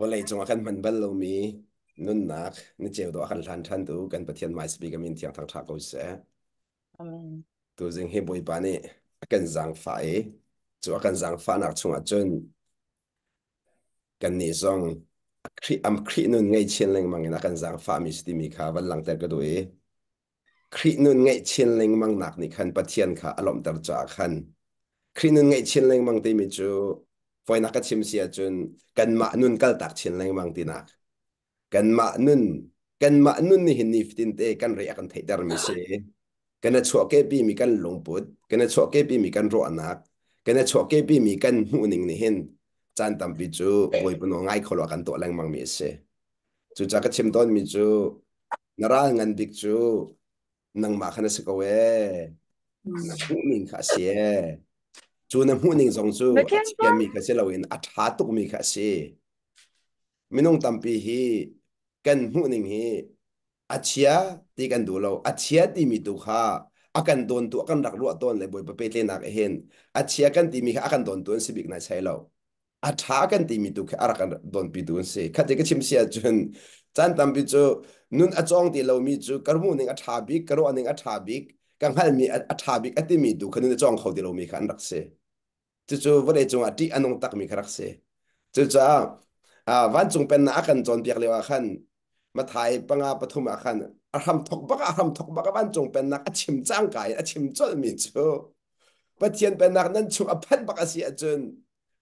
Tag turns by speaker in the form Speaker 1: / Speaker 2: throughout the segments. Speaker 1: วันนี้จงอาการมันเบลมีนุ่นนักนี่เจ้าตัวอกันทันทันตัวกันประเทศมาสปียกันมีเสียงทางทางกูเสีตัวจึงเห็บ่อยปานนี้กันจังไฟจู่กันจังฟ้านักชงอาจนกันนิส่งครีอัมครีนุ่นไงเชียนเล็งมังนากันจังฟ้ามีสติมีขาวันหลังแต่ก็ดูครีนุ่นไงเชียนเล็งมังหนักนี่คันประเทศขาอารมณ์ตลอดจากขันครีนุ่นไงเชียนเล็งมังตีมีจูฟอยนักชิมเสียจนกันมานุนกัลตักชินแรงบางตีนักกันมานุนกันมานุนนี่หินนิฟตินเตกันเรียกันเทเดอร์มิเสกันชัวเกปีมีกันหลงปุดกันชัวเกปีมีกันรัวนักกันชัวเกปีมีกันหูนิงนี่หินจันตัมปิจูโวยปนง่ายขลวกันตัวแรงบางมิเสจูจักชิมต้นมิจูนรางันบิกจูนังมาคันสกเวนักหูนิงข้าเสียจูนมูนิงสองจูเกมีค็เสลาวินอัฐาตุกมีค็เสมินงตัมปีฮีกันมูนิงฮีอาเชียตีกันดูเราอาเชียตีมีดุค่าอากันโดนตัวกันรักลวดต้นเลยบ่ยประเภทเลนักเห็นอาเชียกันตีมีคาอากันโดนตัวสิบิกนาใช้เราอาทากันตีมีดุค่าอากันโดนปีดเสิข้าจะก็ชิมเสียจนจันตัมปีจูนุ่นอาจองตีเรามีจูกระมูนิงอาทาบิกกระอันนิงอาทาบิกกังหันมีอาทาบิกอติมีดูคันุ่นอาจองเขาตีเรามีขันรักเสีจู่ๆวันเอจงอดีอันนงตักมีครักเสจู่ๆอ่าวันจงเป็นนักขันจนเปียกเลวขันมาถ่ายปังอาปฐุมอขันอาทำทกบักอาทำทกบักวันจงเป็นนักชิมจังไก่อาชิมจนมีจูปะเทียนเป็นนักนั้นชงอพันบักอาเสียจน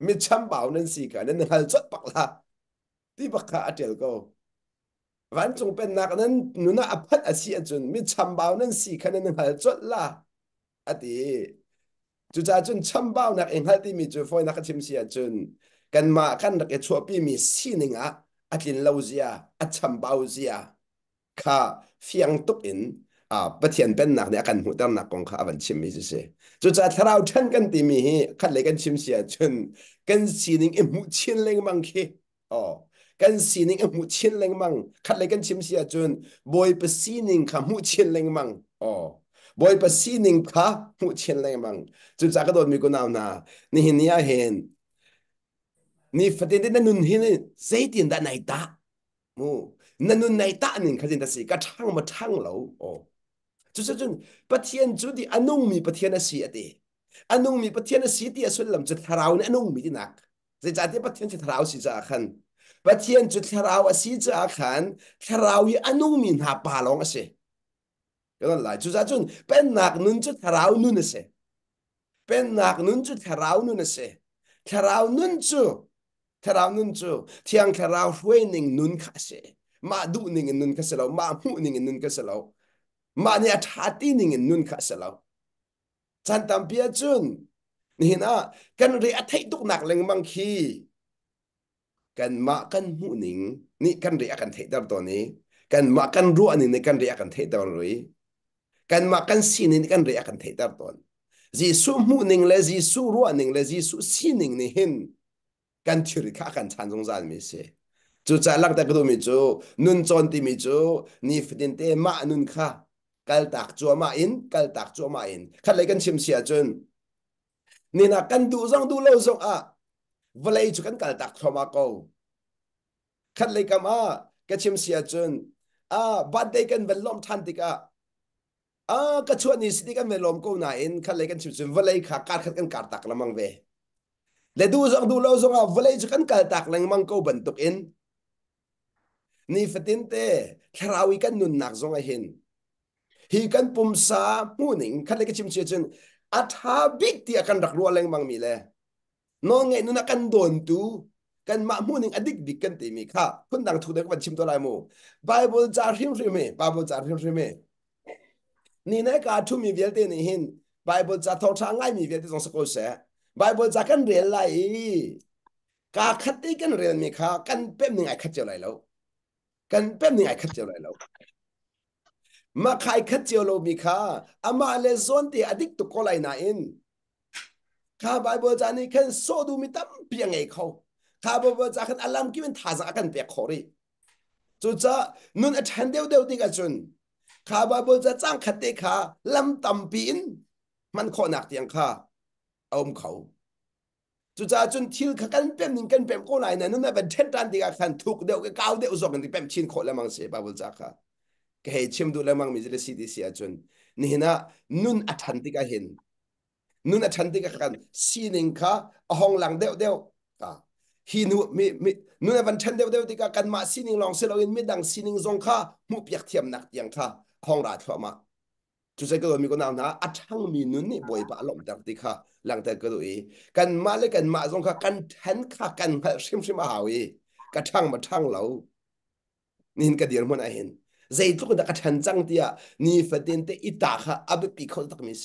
Speaker 1: มีชั่ำเบานั้นสี่กันนั้นหันจดปักละที่บักขาเดียวก็วันจงเป็นนักนั้นหนูน่าอพันอาเสียจนมีชั่ำเบานั้นสี่กันนั้นหันจดละอดีจุจ้าจุนช่เบ้านักเองฮัลที่มีจูฟอยนักชิมเสียจุนกันมากันนักเอชัวปีมีสีหนึ่งอ่ะอัดินเลวเสียอัดช่เบ้าเสียข้าเฟียงตุกอินอ่าประเทียนเป็นหนักเนี่ยกันหูตั้งหนักของข้าวันชิมมิสิเสจุจ้าทราวชนกันที่มีขัดเลยกันชิมเสียจุนกันสีหนึ่งเอ็มหูเชียนเลงมังคีอ๋อกันสีหนึ่งอมหเชียนเลงมังขัดเลยกันชิมเสียจุนบอยเปสีหนิ่งขาหูเชียนเลงมังอ๋อบอยปัสซีนิงคาหูเชีนแรมบังจุดจากกระโดดมีกูนาวนานี่เห็นนี่เห็นนี่ฟังดต้นนั่นนุ่นเห็นเสียงดันหนตาโมนั่นนุ่นในตานึงเขาจะสิกระช่างมาช่างเราโอ้จุดจุดปัทเทนจุดที่อันนุ่งมีปัทเทียนสีอะไรอันนุ่งมีปัทเทียนสีดี่สุดลำจุดทาราวนี่อันนุ่งมีที่นักจะจัดที่ปัทเทนจุดทาราวสิจากันปัทเทนจุดทาราวสีจากันทาราวอันนุ่งมีหน้าปาลองสิ그러나주자준뺀낙는주타라우는세뺀낙는주타라우는세타라우는주타라우는주티앙타라우후에닝눈카세마두닝눈카세라우마무닝눈카세라우마니아타티닝눈카세라우잔담비아준니나간리아타이독낙랭망키간마간무닝니간리아간테이더도니กันมากันรู้อันนี้ในกันเรียกกันเทตอนรู้กันมากันสีนี่กันเรียกกันเทิดตอนจีสูมูนิงและจีสุรัวนิงและจีสุสีนิงนี่เห็นกันทือข้ากันชันสงสารมิเสจูจ่าลักตะกดูมิจูนุนจอนติมิจูนิฟดินเตมานุนข้ากัลตักจัวมาอินกัลตักจัวมาอินขัดเลยกันชิมเสียจนนี่นะกันดูซองดูเล่าซองอ่ะวลัยจุกันกัลตักทอมาโกขัดเลยกันมาะกันชิมเสียจนอ่ะบัดได้กันเป็นลมทันติกอ่ะเออก็ชวนนี่สิ่งกันเวลมก็นาเอ็นขันเลยกันชิมชิมวันเลยขากาดขั้กันการตักละมังเวแล้วดูสองดูแล้วสองอวันเลยจะกันการตักแรงมังก็บันทุกินนี่ฟตินเต้คราวิกันนุนนักสองอ่ะเห็นฮีกันปุ่มซามูนิงขันเลยกันชิมชิมจนอัฐาบิกที่อาการรักรัวแรงมังมีเลยน้องไงนุนักกันโดนตูกันมามูนิงอดีตบิกกันตีมีค่ะคุนดังทุกเด็กวันชิมตัวไรยมไบเบิลจาริมริมเอไบเบิลจาริมริมเอนี่นะก็ทุมีเวลตินี่เห็นไบเบิลจะท่องทางง่ามีเวลที่ต้องสกุลเสียไบเบิลจะกันเรียนไรก็คัดที่กันเรียนมีขากันเป็มหนึ่งไอ้คัดเจ้าไรแล้วกันเป็มหนึ่งไอ้คัดเจ้าไรแล้วมาใครคัดเจ้าเรามีขาอามาเลซอนที่อดีตตุกอลายนาินข้าไบเบิลจะนี่คันสอดูมิตัมเพียงไอ้เขาข้าไบเบิลจะคันอัลลัมกิเปนท่าจะกันเปียกคอรีจุดจ้านุนเอัจฉริเดียวเดียวดีกันจุนข้าบาบจะจ้างคดีขาลำต่ำปีนมันข้อนักเตียงข้าเอามเขาจุจ้าจนทิลขักันเป็นหนึ่งกันเป็นก็ไหนนั่นนั่นเป็นเช่นตันที่กันทุกเดียวก้าเดียวสองกันที่เป็นชินอเละมังเสียบาบุจะข้าก็เหตชิมดูละมังมิจเลสีดีเสียจนนี่นะ นุ่นอัฐันติกาเห็น นุ่นอัฐันติกาขันสีหนึ่งข้าห้องหลังเดียวเดียวกาฮีนูมีมีนุ่นอันเนเดียวเดียวที่กันมาสีหนึ่งลองเสลอินมีดังสีหนึ่งจงข้ามุบยักเทียมนักเตียงข้าองราทมาจุดใจก็มีคนนำนาอัจังมีนุ่นนี่บ่อยปะหลงดักติค่ะ หลังแต่ก็ดูอีกันมาเลยกันมาสงค่ะกันแทนค่ะกันมาชิมชิมาหาวีกระช่างมาช่างเหลานี่ก็เดียร์มันเห็นใจทุกคนกระทันจังเตียนี่ฟัดินเตอิตาค่ะอับปีเขาตักมิเส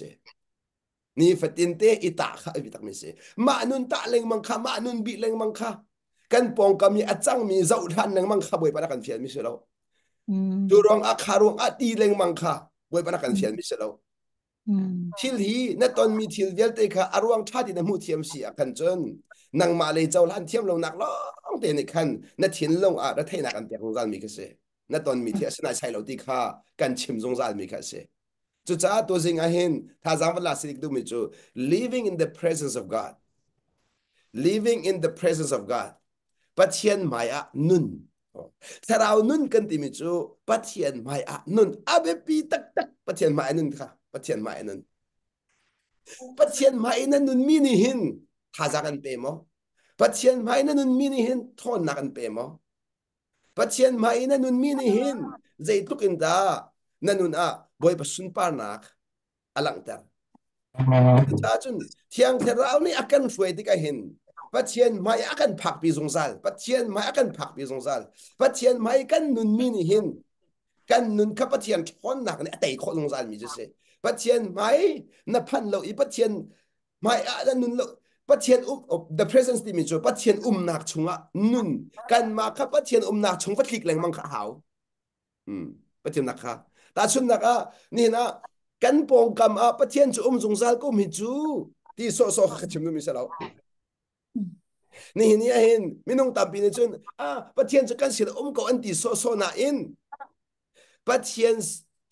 Speaker 1: นี่ฟัดินเตอิตาค่ะอับปีตักมิเสมานุนตะเลงมังค่ะมานุนบีเลงมังค่ะกันปองกามีอัจังมีเจ้าท่านเลงมังค่ะบ่อยปะกันเฟียนมิเสเรา durong akharung ati leng mangkha boi pana kan sian miselo thil hi na ton mi thil vel te kha arwang tha di na mu thiam si akan chon nang ma le chaw lan thiam lo nak long te ni khan na thin long a ra thaina kan te hung gan mi ka se na ton mi thia sna chai lo ti kha kan chim jong zal mi kha se chu cha to jing a hin tha jang wala sik du mi chu living in the presence of god living in the presence of god but hian maya nun sarau nun kan ti mi chu pathian mai a nun abe pi tak tak pathian mai nun kha pathian mai nun pathian mai nan nun mi ni hin khaza kan pe mo pathian mai nan nun mi ni hin thon na kan pe mo pathian mai nan nun mi ni hin zai tuk in da nanun a boy pa sun par nak alang tar cha chun thiang therau ni akan shwei ti ka hin ปัจเจียนไม่อากันผักปีสงสารปัจเจียนไม่อากันผักปีสงสารปัจเจียนไม่กันนุนมีนี่หินกันนุนขับปัจเจียนทอนหนักเนี่ยแต่อคนสงสารมีจะเสปัจเจียนไม่นับพันเราอีปัจเจียนไม่อากันนุนเราปัจเจียนอุบ the presence ที่มีจูปัจเจียนอุ้มหนักชงอ่ะนุนกันมาขับปัจเจียนอุ้มหนักชงฟัดคลิกแรงมังค่าวอืมปัจเจียนหนักค่ะแต่ชุนหนักอ่ะนี่นะกันปองกรรมอ่ะปัจเจียนจะอุ้มสงสารก็มีจูที่โซโซข้นมนไมิสลานี่เนี่เห็นมม่ต้องตามปีนี่จนอ่าปัจเจียนจะกันเสียอมก็อันตีโซโซน่าอินปัจเจียน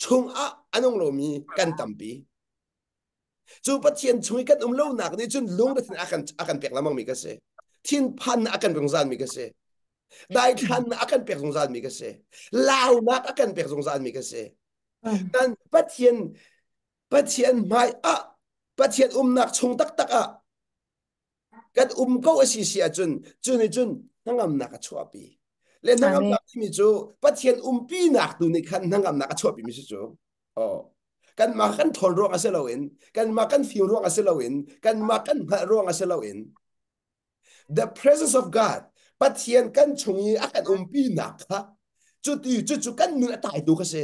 Speaker 1: ชงอ่ะอันนงโลมีกันตามปีจูปัจเจียนชงกันอมโลหนักนี่จนลุงได้ถึงอาการอาการเปียกละมังมีกษทิ้นพันอาการเป็นสงสามีกษได้ทันอาการเปียกสงสารมีกษลาวนักอาการเปียกสงสารมีกษนั่นปัจเจียนปัจเจียนไม่อ่ะปัจเจียนอมหนักชงตักตักอ่ะ kad um ko si si achun chuni chun nangam na ka chuapi le nangam na mi chu pathian um pi nak tu ni khan nangam na ka chuapi mi chu o kan ma kan thon ro ase lawin kan ma kan fiu ro ase lawin kan ma kan ma ro ase lawin the presence of god pathian kan chungi akan um pi nak ha chu ti chu chu kan nu tai du ka se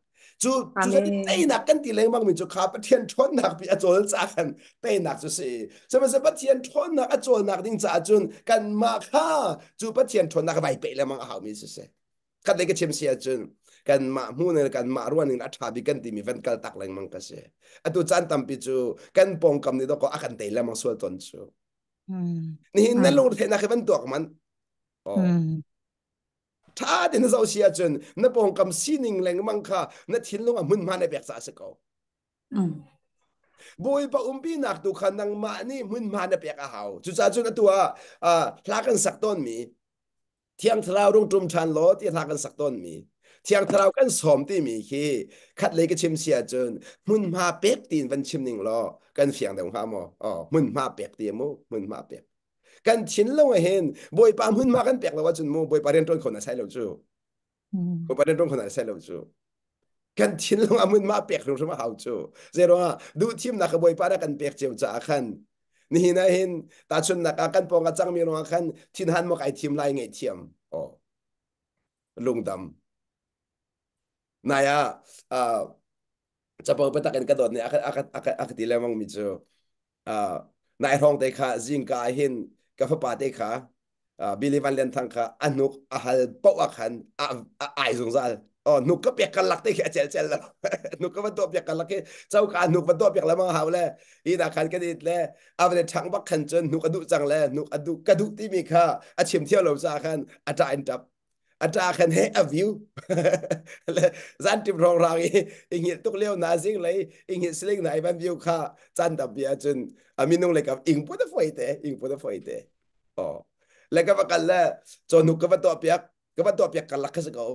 Speaker 1: จูจูเต้นักกันตีเลงมังมิจูขาปะเทียนชนหนักปีอจอลจากันเต้นักจูสิสมัยสปะเทียนชนหนักอจลหนักดิ้งจ้าจุนกันมาค่ะจูปะเทียนชนหนักใบเปะเลมังอาหามี่ิเสกันเลยกเชมเสียจุนกันมาหูเนี่ยกันมารวนนึงอัทาบิกันตีมีแฟนกัลตักเลงมังกเสอะตุจันตัมปิจูกันปองคำนี้ดองก็อากันเตเลมังส่วนตนจูนี่นั่นลงเทนักเป็นตัวมันอ๋อชาดินเาวาเสียจนนับองคำสีน่งแรงมังค่ะนทิ้งลงมันมาในเบียกาสกอบุยปะอุมปีนักตุขันนังมานี่มันมาในเปียกอาหาจุจ้าจุนตัวอ่าทลักันสักต้นมีเที่ยงทราวรุ่งตรุมชันโลที่ทลากันสักต้นมีเที่ยงทราวกันสมที่มีขี้คัดเลยก็ชิมเสียจนมันมาเปียกตีนวันชิมหนึ่งรอกันเสียงแต่ขว้ามอ๋อมันมาเปียกตีมงมันมาเปียก kan chin lo hen boy pa mun ma kan pek lo chun mo boy parent ron khona sai lo chu boy parent ron khona sai lo chu kan chin lo amun ma pek ro ma hau chu zero ha du chim na boy para kan pek cheu cha khan ni na hen ta chun na ka kan pong ka chang mi ro khan thin han mo kai chim lai ngai chiam o lung dam na ya a cha pa pa ta kan ka dot ni a a a ti lamang mi chu a นายทองแต่ข้าจิงกาเห็นกับพระปาเต่าบิลิวันเลนทัง่าอันนุกอาหารปวักหันอาไอสงสัรอ๋อนุกก็เปียกกันลักเตะเจลเจลล้นุกก็วัตัวเปียกกันลักเจ้าการนุกวัตัวเปียกแล้วมังหาวลยอีนาขันกันอีเลยเอาไปทั้งบักขันจนนุกอดุจังเลยนุกอดุกระดุที่มีค่าอาชิมเที่ยวเราซาขัน อาจารย์จับอาจารย์คันเฮอวิวจันทิมรองรังอิงเงตุกเลี้ยวนาซิงเลยอิงเงสิ่งไหนบ้างวิวค่ะจันตับเบียจนอามินุงเลยกับอิงพุทธฟอยเตะอิงพุทธฟอยเตอ๋อแล้วก็ว่ากันละจนหนุกกับตัวเปียกกับตัวเปียกกันลักษณะเขา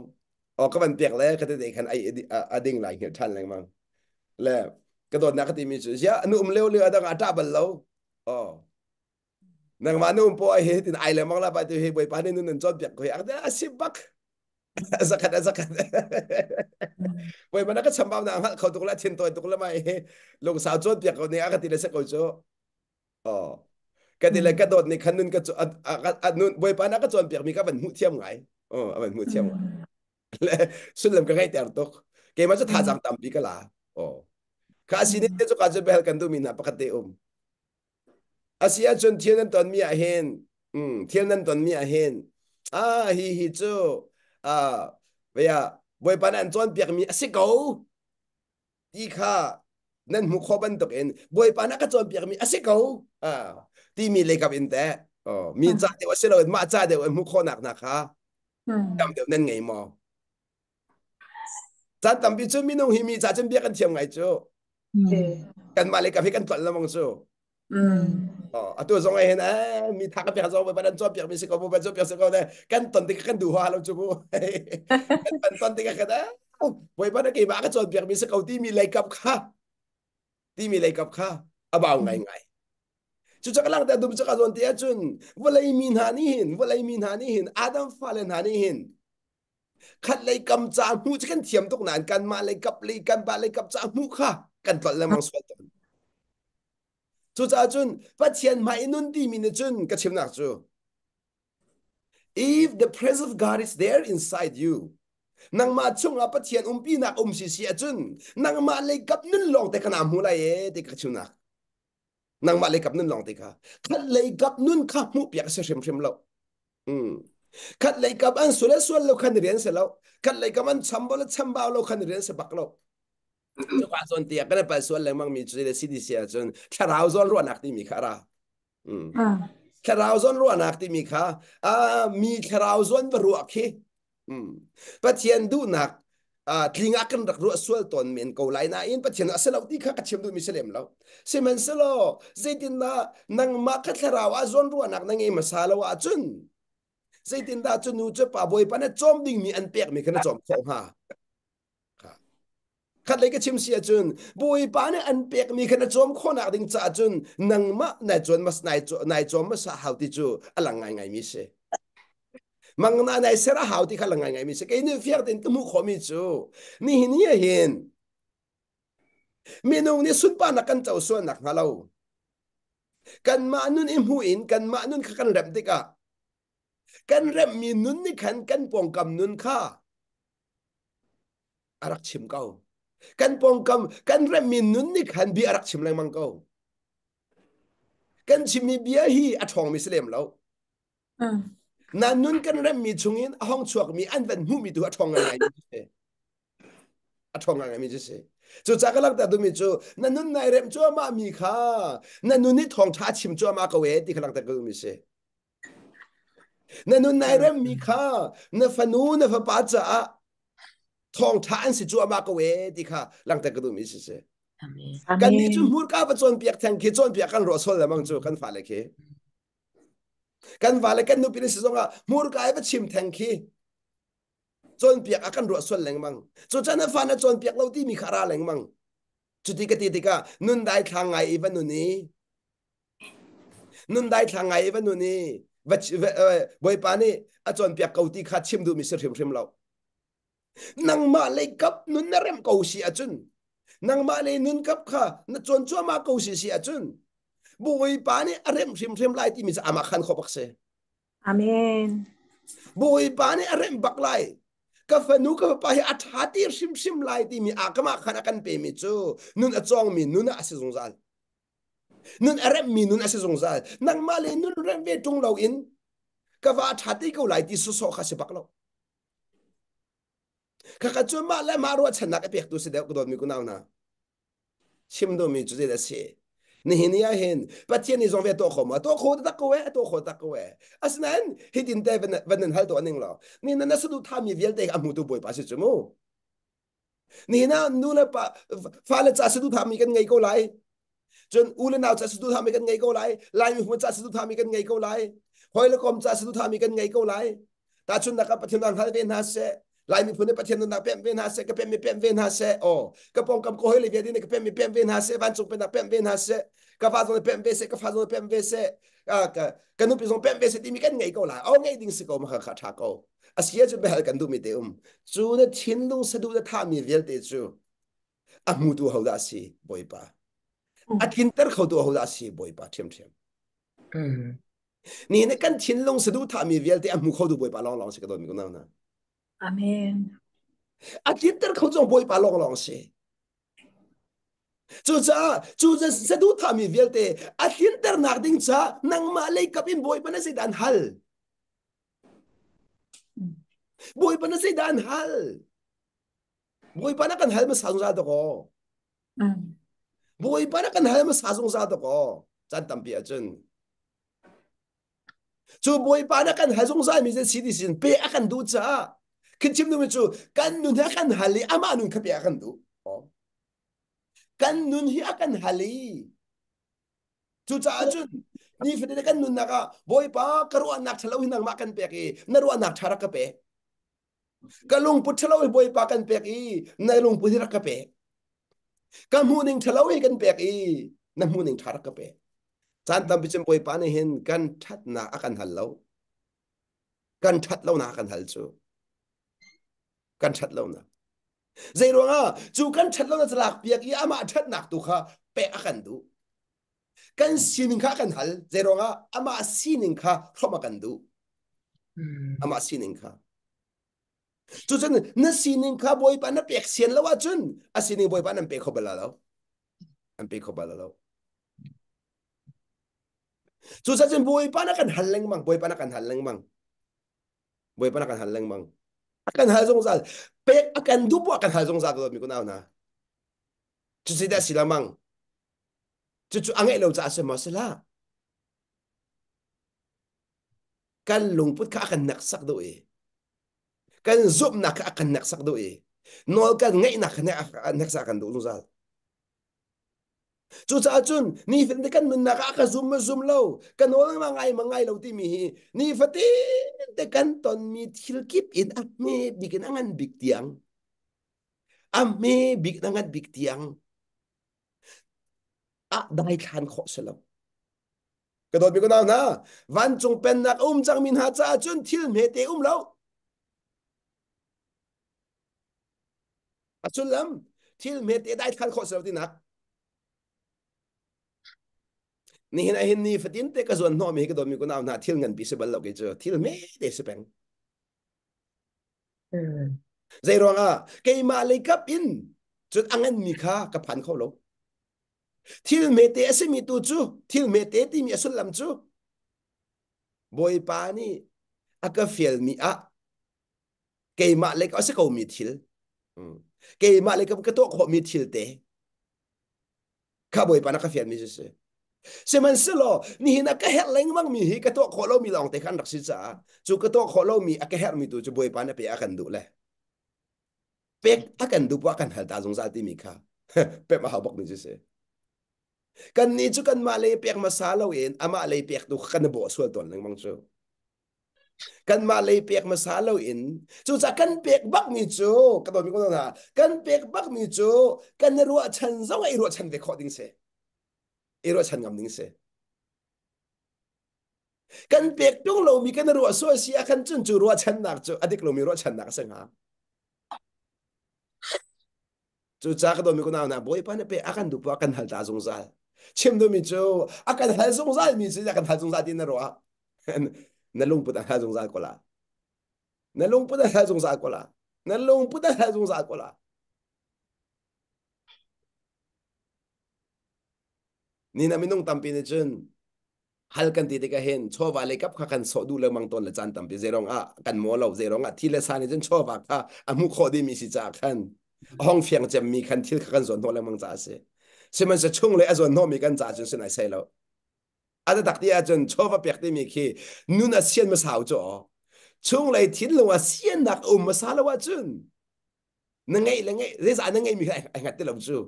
Speaker 1: อ๋อก็มันเปียกแล้ว็จะได้กคันไอ้อดิ่งหลายเหตุยวชันแรงมั้งแล้วก็ตโดนักที่มีสุดเสียหนุ่มเลี้ยวเรือต้องอาจารย์บอรรลุอ๋อ nang manu po ay hitin ay lamang la pati hiboy panin nun ng zodiac ko ang asibak zakat zakat boy manakat sambaw na amal ko tukla tinto tukla mai log sa zodiac ko ni akat ila sa ko so oh kadila kadot ni kanun ka anun boy pa na ka zodiac mi ka ban mu tiam ngai oh ban mu tiam ngai sulam ka ngai ter tok ke ma sa thajam tam pi ka la oh ka sinin te so ka je behel kan du mi na pakate um อสิอาจนเทียนนั้นตอนมีอาเห็นอืมเทียนนั้นตอนมีอาเห็นอ่าฮีฮีจูอ่าเวียบวยปานนันจวนเปียกมีอสิเกูดีค่านั่นมุขบันตกเองบวยปานนักจวนเปียกมีอสิเกูอ่าที่มีเลกับอินเตอ๋อมีจ่าเดียวสิเาเอ็มาจ่าเดียวมุขหนักนัะคะจำเดียวนั่นไงมองจ่าตั้มปี่จูมีน้องฮีมีจ่าจันเปียกันเทียมไงจู้กันมาเลยกับพี่กันตอนละมังจูอ๋อตัวสองเห็นอ่ะมีทักกัเปียกสองไปบ้านจอบเปียกมีสิ่งกบุบันจอบเปียกสิ่กบุบันกันตอนที่กันดูฮาเราจูบูกันตอนที่กันนะไปบ้านกี่บ้านก็จอบเปียกมีสิ่งกบุที่มีเลยกับข้าที่มีเลยกับข้าอาบ่าวไงไงชุดจักรลังแต่ดูจักรจนเตียจุนว่าไรมีหานี่เห็นว่าไรมีหานี่เห็นอาดัมฟาเลนหานี่เห็นขัดเลยกำจามูจะกันเทียมตุกนานกัน มาเลยกับเลยกันบ้าเลยกับจามูข้ากันตอนเรามังสวดตอนจูจ้าจุนปัจเจียนไม่นุ่นดีมีนจุนกระชิมนักจู if the presence of God is there inside you นางมาชงอาปัจเจียนอุ้มปีนักอุ้มสิเสียจุนนางมาเลยกับนุ่นลองแต่ขนาดมูลายเอติกระชิมนักนางมาเลยกับนุ่นลองติกะขัดเลยกับนุ่นข้ามุเปียกเสียเชิมๆลราอืมขัดเลยกับอันสุเลสวนเราขันเรียนเสร็จแล้วขัดเลยกับอันชั่มบอลชั่มบาวเราขันเรียนเสร็จบักล้ว Sono tia, kena pa sual lemang mi chile si di sia chun. Kharau zon ruan akti mi khara. Kharau zon ruan akti mi kha. A mi kharau zon ba ruak he. Pa tian du nak. A tling akan rak ruak sual ton men ko lai na in pa tian asalau ti kha kachem du mi selem lau. Semen selo zaitin na nang ma ka kharau a zon ruan nak nang e masalo a chun. Zaitin da chun nu chu pa boy pa na chom ding mi an pek mi kana chom khong ha. khat le ka chim si chun boi pa ne an pek mi khana chom khona ding cha chun nang ma na chon mas nai cho nai chom ma sa hau ti chu alang ngai ngai mi se mang na nai sera hau ti khala ngai ngai mi se ke ni fiar tin tu mu kho mi chu ni hin ye hin mi nong ni sun pa na kan chau so nak na lo kan ma nun im hu in kan ma nun kha kan rem ti ka kan rem mi nun ni khan kan pong kam nun kha arak chim kau กันปองกำกันเรมินนุนนิกหันบีอารักชิมแรงมังกกันชิมีเบียฮีอัทองมิสเลมแล้วนันนุนกันเรมมีชงินห้องชวกมีอันเป็นหูมีตัวอัทองอะไรมิอัทองอะไรมิเชจูจักรลักแต่ดูมิจูนันนุนนายเรมจัวมามีค่ะนันนุนนี่ทองชาชิมจัวมากเวที่กลังแต่กูมิเชนันนุนนายเรมมีค่ะนาฟนูนาฟปาจ้าทองทานสิจูอามากเวดีค่ะหลังแต่กระดุมิสเสกันนี้จูมูร์ก้าปจนเปียกแทงคิดนเปียกกันรอสนแลเลมังจูกันฟ้าเลกเคกันฟ้าเล็กันนูปินิสิจงอ่ะมูร์ก้เอปชิมแทงคีจนเปียกกันรอสนแรงมังจุจันนั้นฟันจนเปียกเราที่มีคาราแรงมังจุดที่กติติกานุนได้ทางไงอีวันนุนี้นุนได้ทางไงอีวันนุนีเวัดเอ่อบอยปานี่อาจารย์เปียกเกาตีขาดชิมดูมิสเตอร์ชิมเทมเรา nang ma le kap nun na rem ko si achun nang ma le nun kap kha na chon chua ma ko si si achun bui pa ni arem sim sim lai ti mi sa ama khan khopak se amen bui pa ni arem bak lai ka fanu ka pa hi athati sim sim lai ti mi akama khana kan pe mi chu nun achong mi nun a se zong zal nun arem mi nun a se zong zal nang ma le nun rem ve tung lo in ka va athati ko lai ti so so kha se bak lo ข้าก็จวนมาเลยมารู้ชนะก็เปียกตัวเสีเด็กโดนมีกูน่าวนะชิมดูมีจุดเด็ดสินี่เห็นยังเห็นปัจจัยนี้ส่งไปตัวขโมยตัวขโมยตะกเวตัวโมยรตะกเวอันนั้นฮิดินเตวันวันนั้นหัลตัวนึงหรอนี่นั่นสุดท้ายมีเวลเด็กอ่ะมุตุบไปยภาษาจมูนี่นะนู่นละปะฟ้าลจ้าสุดท้ายมีกันไงก็ไรจนอูเลนเอาจ้าสุดท้ายมีกันไงก็ไรลายมีหัวจ้าสุดท้ายมีกันไงก็ไรหอยละกอมจ้าสุดท้ายมีกันไงก็ไรแต่จนนักปฏิบัติธรรมท่านเป็นนักเส lai mi phune pathian na pem ven ha se ka pem mi pem ven ha se o ka pom kam ko hele vedine ka pem mi pem ven ha se van chung pe na pem ven ha se ka fa zon pem ve se ka fa zon pem ve se ka ka nu pi zon pem ve se ti mi kan ngai ko la o ngai ding se ko ma kha tha ko asia chu behal kan du mi te um chu na thin lung sa du da tha mi vel te chu a mu tu ho da si boy pa a thin ter kho tu ho da si boy pa them them 你那跟秦龙是都他们为的，木口都不会把浪浪是个多米个那呢。 아멘.啊，今天口中不会把老老些。So sa, so sa, sa duta mi velte, at internating sa, nang malay kapin buhay pa na si Danhal. Buhay pa na si Danhal. Buhay pa na kanhal masasong sa ko. Mm. Buhay pa na kanhal masasong sa ko. Saan tampi at yun? So buhay pa na kanhal song sa, minsan citizen, pe akan dut sa. คุณชิมดูมิจูกันนุนฮักกันฮัลลีอามาอุนขับยากันดูกันนุนฮิอกกันฮัลลีจู่จ้าจุนนี่ฟิเดกันนุนนักบอยป้าครัวนักทะเลวินังมากันเปียกีนรัวนักชารักับเปกะลงปุชะลอิบอยป้ากันเปียกีนรุงปุชรักกับเปกะมูนิงทะลอิกันเปียกีนมูนิงชารักับเปจันตำปิจมบอยป้าเนี่ยเห็นกันทัดนาอักกันฮัลโลกันทัดเล่านาอักกันฮัลโซกันชัดแล้วนะใจรัวงอ่ะจูกันชัดแล้วนะจะลักเปียกอีอามาชัดหนักตัวข้าเปะกันดูกันสีนิงข้ากันหัลใจรัวงอ่ะอามาสีนิงข้าเข้ามากันดูอามาสีนิงข้าจู่จนนั่นสีนิงข้าบอยปานนั่นเปียกเสียนแล้วว่าจนอาสีนิงบอยปานนั่นเป๊ยเข้าไปแล้วอันเป๊ยเข้าไปแล้วจู่จนบอยปานนั่นกันหันแรงมั่งบอยปานนั่นกันหันแรงมั่งบอยปานนั่นกันหันแรงมั่ง akan hazong zal pek akan dupo akan hazong zal mi kunaw na chu sida silamang chu chu angai lo cha ase masala kan lungput ka akan naksak do e kan zup na ka akan naksak do e nol kan ngai na ka naksak akan do zal chu cha chun ni fen de kan nun na ka zum ma zum lo kan ol ma ngai ma ngai lo ti mi hi ni fati de kan ton mi thil kip in a me bikin angan big tiang a me big angan big tiang a dai khan kho selo ka dot mi ko na na van chung pen nak um chang min ha cha chun thil me te um lo achul lam thil me te dai khan kho selo ti nak ni hin a hin ni fatin te ka zon no mi ka do mi ko na na thil ngan pi se bal lo ke jo thil me de se peng hmm. zai rong a ke ma le kap in chut angan mi kha ka phan kho lo thil me te ase mi tu chu thil me te ti mi asul lam chu boy pa ni aka fiel mi a ke ma le ka se hmm. ko mi thil ke ma le ka ka to kho mi thil te kha boy pa na ka fiel mi se เซมันสิโลนี่นะก็เฮลเลงมังมีก็ตัวขอเรามีลองแต่ขันรักศษาจูก็ตัวขอเรามีก็เฮลมีตัวจะบวยปานะเปียกันดูเลยเป็กอากันดูปวักันหัตาสงสารที่มีค่ะเป็กมาหาบอกมิจะเซกันนี่จูกันมาเลยเปียกมาซาลเอินอามาเลยเปียกตุวกันบอสวดตอนนึงมังจูกันมาเลยเปียกมาซาลเอินจูจะกันเปียกบักมีจูก็ต้องมีคนนนะกันเปียกบักมีจู กันรัวฉันซ่องไอรัวฉันเด็กขอดิ้งเซ erosion ngam ning se kan pek tung lo mi kan ruwa so si akan chun chu ruwa chan nak chu adik lo mi ruwa chan nak sang ha chu chak do mi kuna na boy pan pe akan du pa kan hal ta zung zal chim do mi chu akan hal zung zal mi si akan hal zung zal din ruwa na lung puta hal zung zal kola na lung puta hal zung zal kola na lung puta hal zung zal kola นี่นะไม่ต้องตั้มปีนจนฮัลกันตีติกะเห็นชอบอะไรกับข้ากันสอดูเลมังตนละจันตั้มปีเจรองอ่ะกันหมอเราเจรองอ่ะที่เลสานี่จนชอบอ่ะค่ะอมุขอดีมีสิจากขันห้องเฟียงจะมีคันที่ข้ากันสอนทอเลมังจ่าเสียใช่มันจะชุ่งเลยอส่วนทอมีกันจ่าจนสนายใส่ลราอาจจะตักที่อาจนชอบว่าเปียกที่มีคีนู่นอาเซียนมาสาวจ่อชุ่งเลยทิ้งลงอาเซียนดักอุ้มมาสาวละว่าจุนนั่งไงนั่งไงเรื่องอะไรนั่งไงมีใครงัดที่เราจู่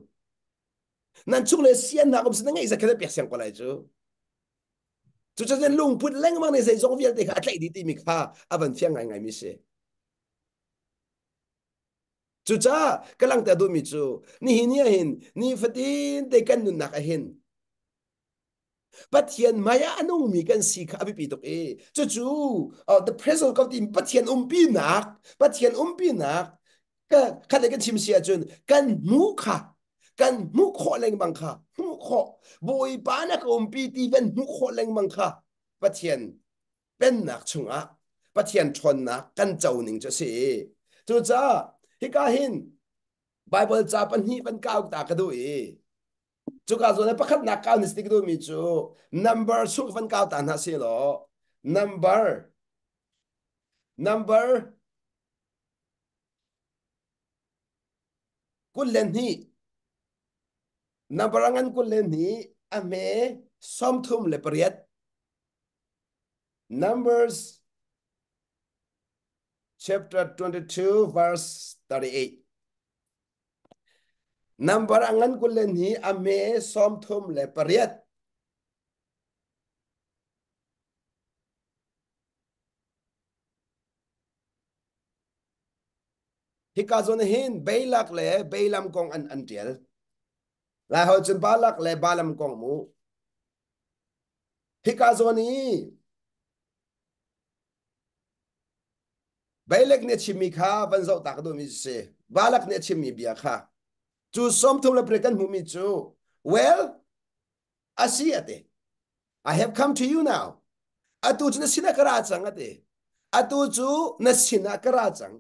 Speaker 1: nan chuk le sian na kom sin nga isakada pyasian ko lai chu chu chu zen lung put leng mang ne sai zong vial de ka tlai di ti mi kha avan chiang ngai ngai mi se chu cha kalang ta du mi chu ni hin ya hin ni fatin de kan nun na ka hin but hian maya anong mi kan si kha bi pitok e chu chu uh, the present of the but hian um bi nak but hian um bi nak ka ka de kan chim sia chun kan mu kha กันมุขอเรงบังค่ะมุขอบอยปานักอมปีตีเป็นมุขอเรงบังค่ะปะเทียนเป็นนักชงอ่ะปะเทียนชนนะกันเจ้าหนึ่งจะสีิจูจ้าฮิกาหินไบเบิลจ้าปันหีปันก้าวตากระดูอีจูกาส่วนประคัดนักก้าวนิสติกดูมีจู number ชุขปันก้าวตานาสีโล number number กุลเลนฮี ਨਾਮਰਾਣ ਅਙਾ ਗੁਲ ਲੇ ਣੀ ਅਮੇ ਸਮ ਥੁਮ Numbers, Chapter 22, Verse 38. ਨਾਮਰਾਣ ਅਙਾ ਗੁਲ ਲੇ ਨੀ ਅਮੇ ਸਮ ਥੁਮ ਲੇ ਪ੍ਰੀਆਤ। ਇਕਾਸੋ ਨੀ ਹੀਂ, ਬੇ ਲਾਗ la ho chun balak le balam kong mu hikazoni bailek ne chimi kha van zau tak do mi se balak ne chimi bia kha chu som thum la prekan mu mi chu well asiate i have come to you now atu chu na sina kara chang ate atu chu na sina kara chang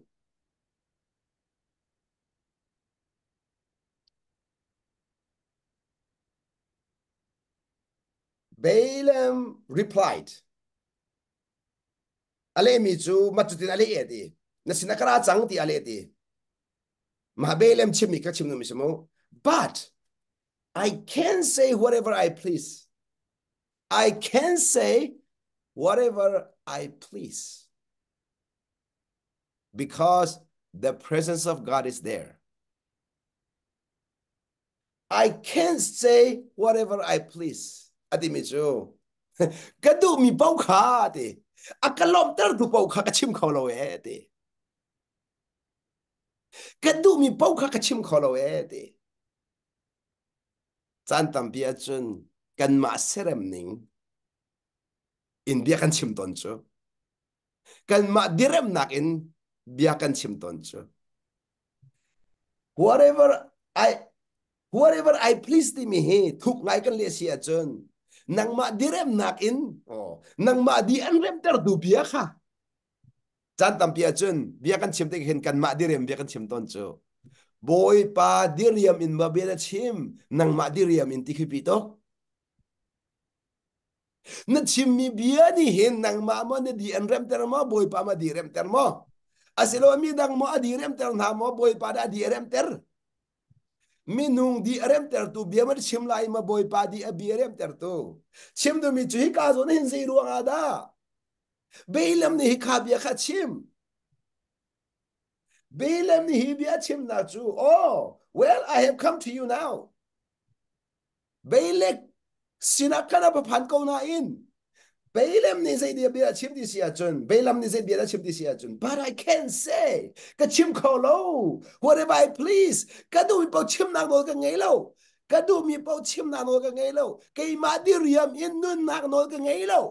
Speaker 1: Balaam replied, Ale mi chu matutin ale Nasina kara chang ti ale et i. Mahabelam ka mismo. But I can say whatever I please. I can say whatever I please. Because the presence of God is there. I can say whatever I please adi mi chu gadu mi pau kha ti akalom tar du pau kha kachim khaw lo e ti gadu mi pau kha kachim khaw lo e ti chan tam bia chun kan ma serem ning in bia kan chim ton chu kan ma direm nak in bia kan chim ton chu whatever i whatever i please the me he thuk ngai kan le sia chun Nang madirem nakin, oh, nang madian an rem ter du bia kha. Chan tampia pia chun, bia kan chim hen kan madirem bia kan chim chu. Boy pa diriam in mabela chim, nang madiriam in tikhipi Na chim mi bia ni hen nang ma mo na di an rem ter mo, boy pa ma di rem ter mo. Asilo mi dang mo adirem ter na mo, boy pa da di rem ter. मिनुंग दी अरेम तेर तो बियमर छिम लाई मा बोई पा दी अबी अरेम तेर काजो ने हिंसे रुआ आदा बेलम ने ही बिया खा छिम बेलम ने ही छिम ना oh well I have come to you now बेले सिनाकना पपान को इन Balaam ni zai dia bia chim di sia chun. Balaam ni zai dia chim di sia chun. But I can say ka chim ko lo. Whatever I please. Ka du mi pau chim na go ka ngai lo. Ka du mi pau chim na go ka ngai lo. Ka i ma di riam in nun na no ka ngai lo.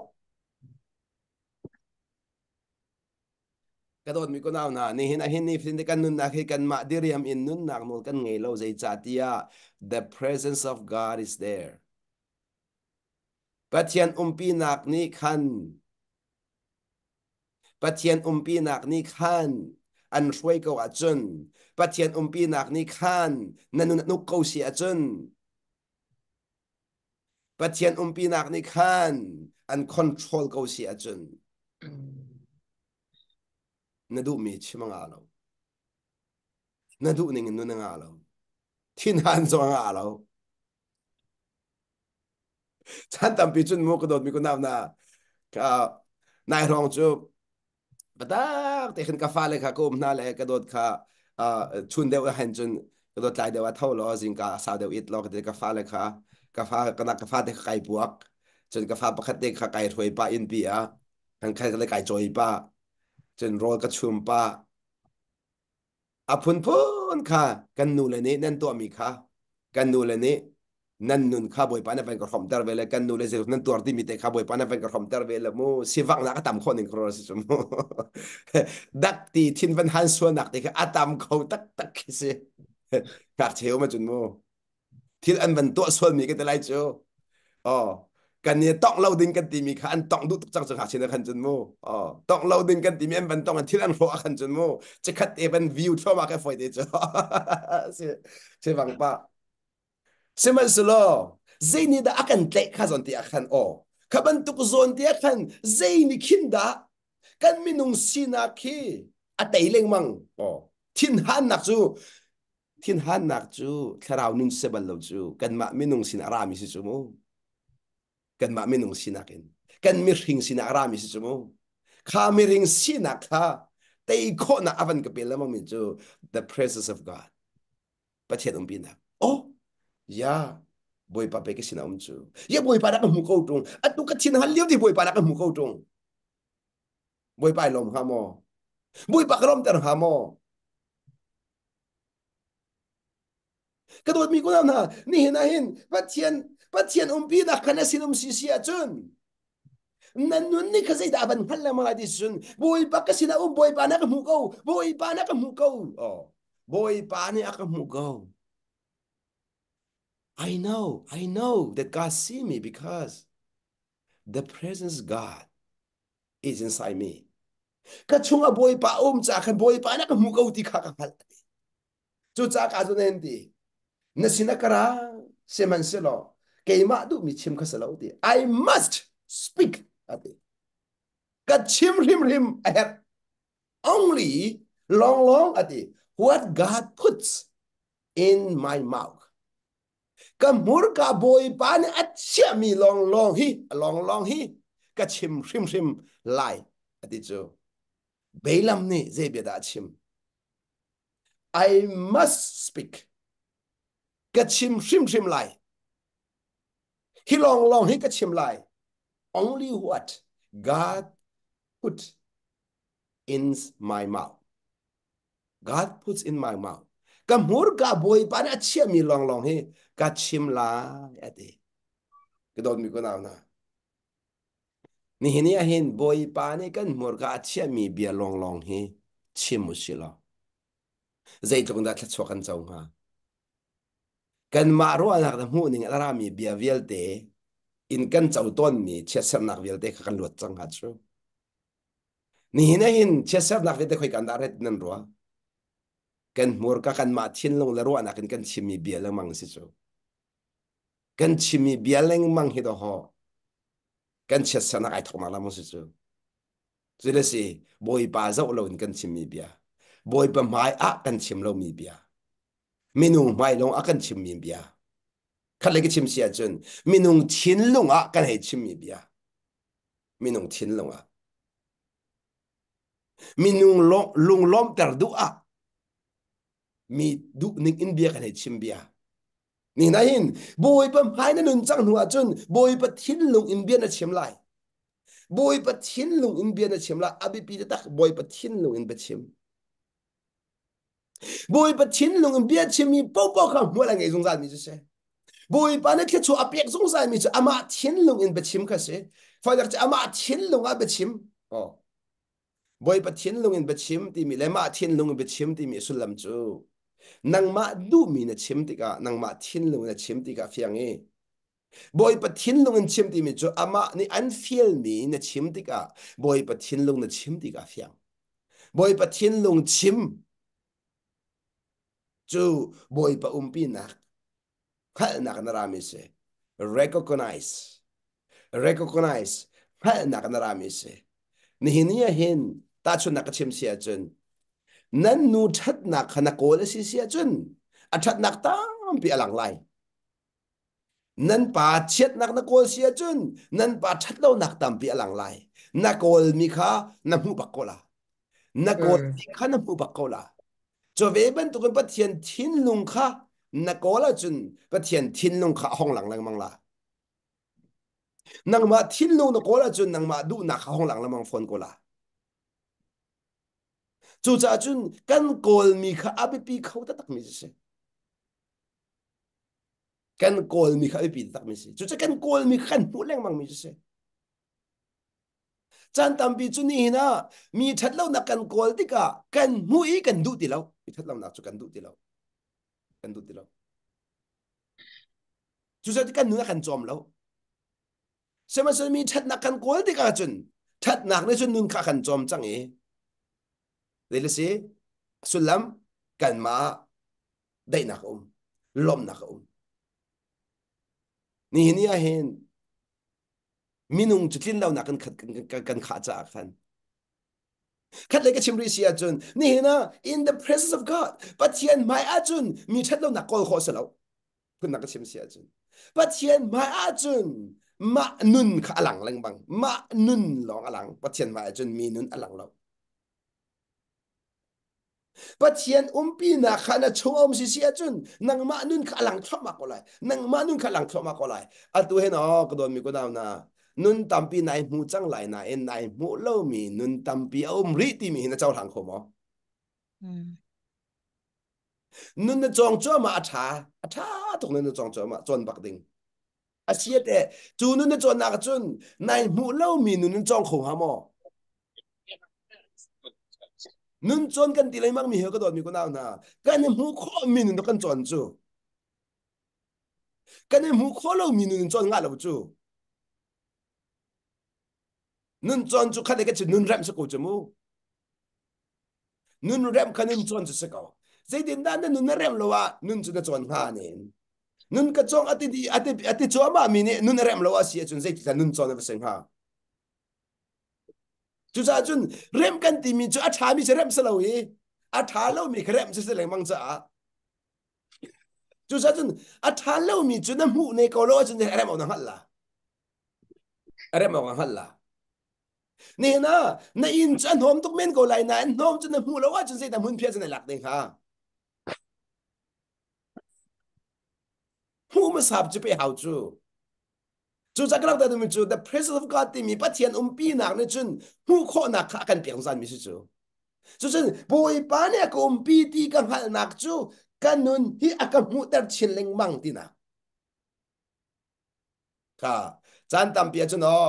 Speaker 1: Ka dot mi ko na na ni hin a hin ni fin de kan nun na khi kan ma di riam in nun na no kan ngai lo zai cha tia. The presence of God is there. t y a 天 umpin agni khan，a 天 umpin agni khan an sway kau action，白天 umpin agni khan nendukau n si action，白天 umpin agni khan an control kau si action，ndu mi chingalo，ndu a ningin nengalo，ti nangzangalo a。ฉันทำพิจุนมุกโดดมีคนนับนาข้านายรองจูบแต่เด็กคนก็ฟ้าเล็กค่ะกูมนนาเล็ก็โดดข้าชุนเดียวห็นจุนก็โดดใจเดียวเท่าล้อจิงก็สาวเดียวอิดล้อก็เด็กก็ฟ้าเล็กค่ะก็ฟ้าก็นักก็ฟ้าเด็กใครบวกจนก็ฟังปกะคติข้าใครถอยปอินเดียทั้งใครก็เลยใครจอยป้าจนรอก็ชุมป้าอพุนพุนค่ะกันนูเลยนี้นั่นตัวมีค่ะกันนูเลยนี่นั่นนุนข้าบวยปานเป็นกระหม่อมเตอร์เวลกันนู่นเลย่งนั่นตัวอที่มีแต่ข้าบวยปานเป็นกระหม่อมเตอร์เวลมูสิฟังนักตามคนนึงครัวสิชมดักตีทินฟันฮันส่วนนักตีคืออาตามเขาตักตักสิกัดเชียวมาจุนมูทิลอันวันตัวส่วนมีก็จะไล่เชียวอ๋อกันเนี่ยต้องเล่าดึงกันตีมีขันต้องดูตุ๊กจังสังหาเชนขันจุนมูอ๋อต้องเล่าดึงกันตีมีอันวันต้องอันทิลอันรัวขันจุนมูจะคัดเอเป็นวิวชั่วมาแค่อยเดียวสิสิฟังป่ะซิมันสโลซีนี่ดาอักันเตะข้าจอนตีอักันโอขบันตุกจอนตีอักันซีนี่คิดได้กันมินุงสีนัาคีอัตเตลิงมังโอทิ้นหันนักจูทิ้นหันนักจูคราวนินเสบัลลูจูกันมาไม่นุงสีนารามิสิจูมกันมาไม่นุงสีนักเินกันมิริงสีนารามิสิจูมข้ามิริงสีนักฮะเตยคนนะอวันกับเปลี่ล้มันมิจู the presence of God ประเทศอุบินะโอ้ boy 야 보이 빠빼게 시나움주 야 보이 빠라가 무거우동 아 똑같이 신할려디 보이 빠라가 무거우동 보이 빠이롬 하모 보이 빠그럼 따라 하모 kadot mi kunam na ni hinahin patien patien umbi na kana sinum sisiya chun nanun ni kasi daban hala mga disun boy pa kasi na um boy pa na kamukaw boy pa na kamukaw oh boy pa na kamukaw I know, I know that God see me because the presence God is inside me. Ka boy pa um, cha khan boy pa na ka muka ko ti ka hal ti. Chu cha ka zo nen ti. Na sina kara se man se lo. Ke ma du mi chim kha lo ti. I must speak ati. Ka chim rim rim I have only long long ati what God puts in my mouth. ka mur ka boi pan achia mi long hi à, long long hi ka chim shim shim lai ati chu beilam ni ze be da chim i must speak ka chim shim shim lai long long hi ka chim lai only what god put in my mouth god puts in my mouth ka mur ka boi pan achia mi long hi กัดชิมลาอดีก็โดนมีกนเอานะนี่เห็นยังเห็นบอยปานี่กันมูร์กัชิมีเบียลองลองเฮชิมุสิลาเจตรงนั้นทัดชวกันจังฮะกันมารัวนักดมูนิงอะไามีเบียเวิลเตอินกันเจ้าต้นมีเชื่อเสียงนักเวิลเตกันลวดจังฮะชัวนี่เห็นยังเห็นเชื่อเสียงนักเวิลเตคอยกันดาร์ดนันรัวกันมูร์กันมาชิ้งลงแล้รัวนักกันชิมีเบียลังมังสิชัวกันชิมีเบียเลงมังฮิดอฮอกันเชสนาไอทอกนาลามุสุจูจุลสิบอยปาซาอุลอนกันชิมีเบียบอยปะไม้อะกันชิมเรามีเบียเมนูไม้ลงอะกันชิมมีเบียคันเลยก็ชิมเสียจนเมนูชินลงอะกันให้ชิมมีเบียเมนูชินลงอะเมนูลงลงล้อมแต่ดูอะมีดูนึกอินเบียกันให้ชิมเบียนี่นะหินบุยปะหายนั่นนุนจังหัวจุนบุยปะทิ้นลุงอินเบียนเฉียมไหลบุยปะทิ้นลุงอินเบียนเฉียมไหลอบิปีจะตักบุยปะทิ้นลุงอินเบียเฉียมบุยปะทิ้นลุงอินเบียเฉียมมีปุ๊บปุ๊บข้ามหัวอะไรไงสงสารมีจะเช่บุยปะนั่นแค่ชัวอเปียกสงสารมีจะอามาทิ้นลุงอินเบียเฉียมค่ะเช่ฝ่ายจากจะอามาทิ้นลุงอาเบียเฉียมอ๋อบุยปะทิ้นลุงอินเบียเฉียมที่มีเลมาทิ้นลุงอินเบียเฉียมที่มีสุลลัมจู nang ma du mi na chim ti ka nang ma thin lu na chim ti ka fiang e boy pa thin lu na chim ti mi cho ama ni an feel mi na chim ti ka boy pa thin lu na chim ti ka fiang boy pa thin lu chim chu boy pa umpi nak khal nak na rami se recognize recognize khal nak na rami se ni hin ya hin ta chu nak chim sia chen นั้นนูชัดนักขณะโกลสิเสียจนอัชัดนักตามปีอลังไลนั้นป่าเช็ดนักนักโกลเสียจนนั้นป่าชัดเล่านักตามปีอลังไลนักโกลมีค่านักหูปักโกลานักโกลมีค่านักหูปักโกลาจะเว็บันตุกันปะเทียนทิ้นลุงค่ะนักโกลจุนปะเทียนทิ้นลุงค่ะห้องหลังหลังมังลานังมาทิ้นลุงนักโกลจุนนังมาดูนักห้องหลังหลังมังฟอนโกลาจู่จ้าจุนกันโกลมีข้าอาบิปีเขาตัดตักมิสิกันโกลมีข้าอาบิปีตัดตักมิสิจู่จ้ากันโกลมีขันผู้เลี้งมังมิสิจันตามปีจุนี่นะมีทัดเล่านักกันโกลติกะกันมุอีกันดุติเล่ามีทัดเล่านักจู่กันดุติเล่ากันดุติเล่าจู่จ้าที่กันนู้นกันจอมเล่าเสมไหส่วมีทัดนักกันโกลติกะจุนทัดนักในส่นนู้นข้าขันจอมจังเอ๋ดี๋ยวสิสุลามกันมาได้นักอุมลมนักอุมนี่เห็นยังเห็นมินุงจุดลินเรานักกันขัดกันกันขัดจากกันขัดเลยก็ชิมรีเซียจุนนี่เห็นนะ in the presence of God ปัจเจียนไม่อาจุนมีชัดเราหนักกอลโคสเลาคุณหนักชิมเซียจุนปัจเจียนไม่อาจุนมะนุนขะหลังเล็งบังมะนุนหลงอหลังปัจเจียนไม่อาจุนมีนุนอหลังเราปัจเจียนอุ้มปีนาขณะชัวมสิเสียจุนนังมานุนขลังทมากอลายนังมานุนขลังทมากอลายอัตุเห็นอ๋อกระโดดมีก็ดาวนาหนุนตัมปีนายมูจังไหลนาเอ็นนายมูเล่ามีหนุนตัมปีอมรีติมีหนะเจ้าทางขโมย๋นุนจองจ้อมาอ่าช้าตรงนั้นจองจ้อมาจนปักดิงอาเชียเตจูนุนจองนักจุนนายมูเล่ามีนุ่นจองขงหามอนุนจนกันตีเลยมั่งมีเหวก็โอดมีก็น่าวนากันเนี่ยหูข้อมีหนุนงกันจนจูกันเนี่ยหูข้อเรามีหนุนงจนงานเราจูนุนจนจูขันเด็ก็จะนุ่นแรมสกุลจมูนุนแรมขันนุนจนจะสกุลเจเด่นด้านนั้นุนแรมเราว่านุนจะจนงานเองนุนกระจงอติดีอติอติจวมามีเนี่ยนุนแรมเราว่าเสียจนเจดะนุ่นุนจนเป็นเสิงฮาจุจ้าจุน เริ่มกันตีมีจุอาถามีจะเริ่มสลาวีอาทาเลวมีเริ่มจะเสลงมังจ้าจุจ้าจุนอาทาเลวมีจุน้ำหูในกาลจุนเริ่มอาหนังหัลละเริ่มอาหนังหัลละนี่นะในอินจันหอมตุกเมนกาหลยนั้นหอมจุนน้ำหูแล้วว่าจุนเสียแต่หุ่นเพี้ยนในหลักเด้งค่ะหูมาสับจะไปหาจูจูจักรังแต่ดูมิจู the presence of God ที่มีปัจเจียนอุ้มปีนักนี่จุนหู้คนักขากันเปียงสันมิสิจูจูจุนบุยปานี่ก็อุมปีที่กังหันนักจูกันนุนที่อาการหูดต่ชินเล็งมังทินักค่ะจันตัมเปียจุนอ๋อ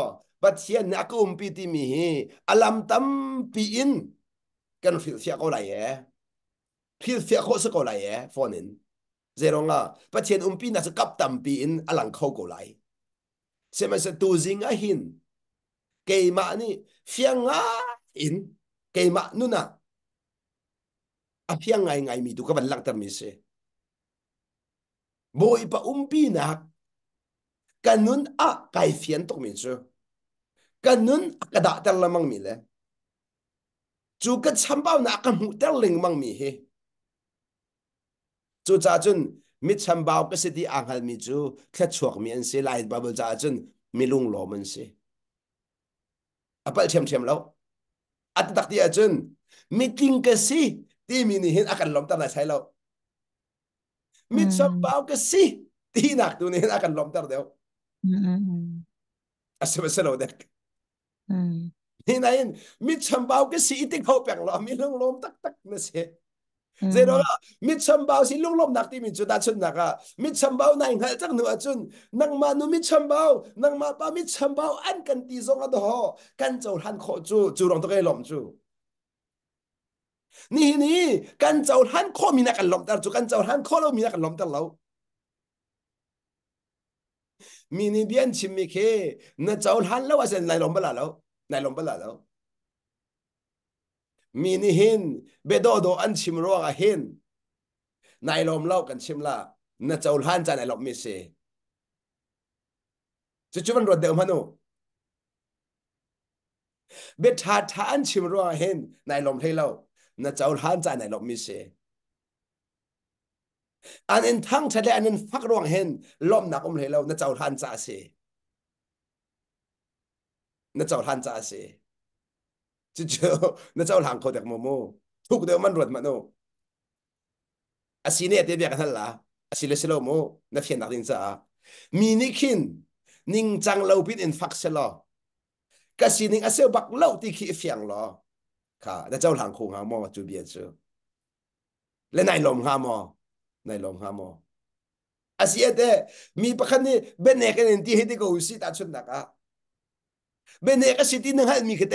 Speaker 1: ปัจเจียนนักอุมปีที่มีอัลลัมตัมปีอินกันฟิลเสียก็ไรเอ๋ฟิลเสียก็สกอไรเอ๋ฟอนินเจรองอ่ะปัจเจียนอุ้มปีนักสกับตัมปีอินอลังเขาก็ไร sema sa tu zing a hin keima ni fiang nga in keima nuna a fiang ngai ngai mi tu ka ban lak tam mi se boi pa umpi na kanun a kai fian tok min su kanun ka da tar lamang mi le chu ka chambao na ka mu tar ling mang mi he chu cha chun มิชัมบาวก็สิที่อ่างหัลมีจูแค่ชวกมีอันสิลาบาบลจ้าจนมิลุงหลอมันสิอภัลเทียมเทียมแล้วอัตตักที่อาจนมิจิงก็สิที่มีนี่เห็นอาการลมตาใช่แล้วมิชัมบาวก็สิที่หนักตัวนี้เนอาการลมตาเดียวอาศัยเสลเด็กนี่นายมิชัมบาวก็สิที่เขาแปลงหลอมมิลุงหลอมตักตักนั่นสิเจโรมิดชมบาวสิลุงลมนักที่มิจุดาชนนักะมิดชมบาวนายงาจังหนูจุนนังมานุมิดชมบาวนังมาปามิดชมบาวอันกันตีทรงอ่ะดอกันเจ้าทันโคจูจูรองตัวเอลมจูนี่นี่กันเจ้าทันโคมีนักลมต่จูกันเจ้าทันโคเรามีนักลมต่เรามีนี่เดียนชิมมิเคนะเจ้าทันแล้วว่าเส้นนายลมเปล่าแล้วนายลมเปล่าแล้วมีนี่หินเบดอดอันชิมรัวหินนายลมเล่ากันชิมละนาเจ้าหันจานายลมมีเสจะจุันรถเดิมฮานุเบทาทานชิมรัวหินนายลมให้เล่านาเจ้าหันจานายลมมีเสอันนินทั้งทะเลอันนินฟักรวงเห็นล้มหนักอมเหลวนะเจ้าท่านจ่าเสนะเจ้าท่านจ่าเสจะเจอนั่นเจ้าหลังเขาแต่โมโมทุกเดือนมันรวดมันโนอาศิเนี่ยเดียบกันนั่นละอาศิเลสโลโมนักเขียนนักดินซ้ามีนิคิน นิ่งจังเลาปิดอินฟักเซลล์ก็สิ่งอาเซบักเลาที่ขี้เฟียงล้อค่ะนั่นเจ้าหลังคงหามอจูเบียเจอและนายลมหามอในลมหามออาเซียเดมีประคันนี้เบนเอกันที่ให้ได้กูสิตาชนนักอะเบนเอกสิที่นึ่งให้มีคดเ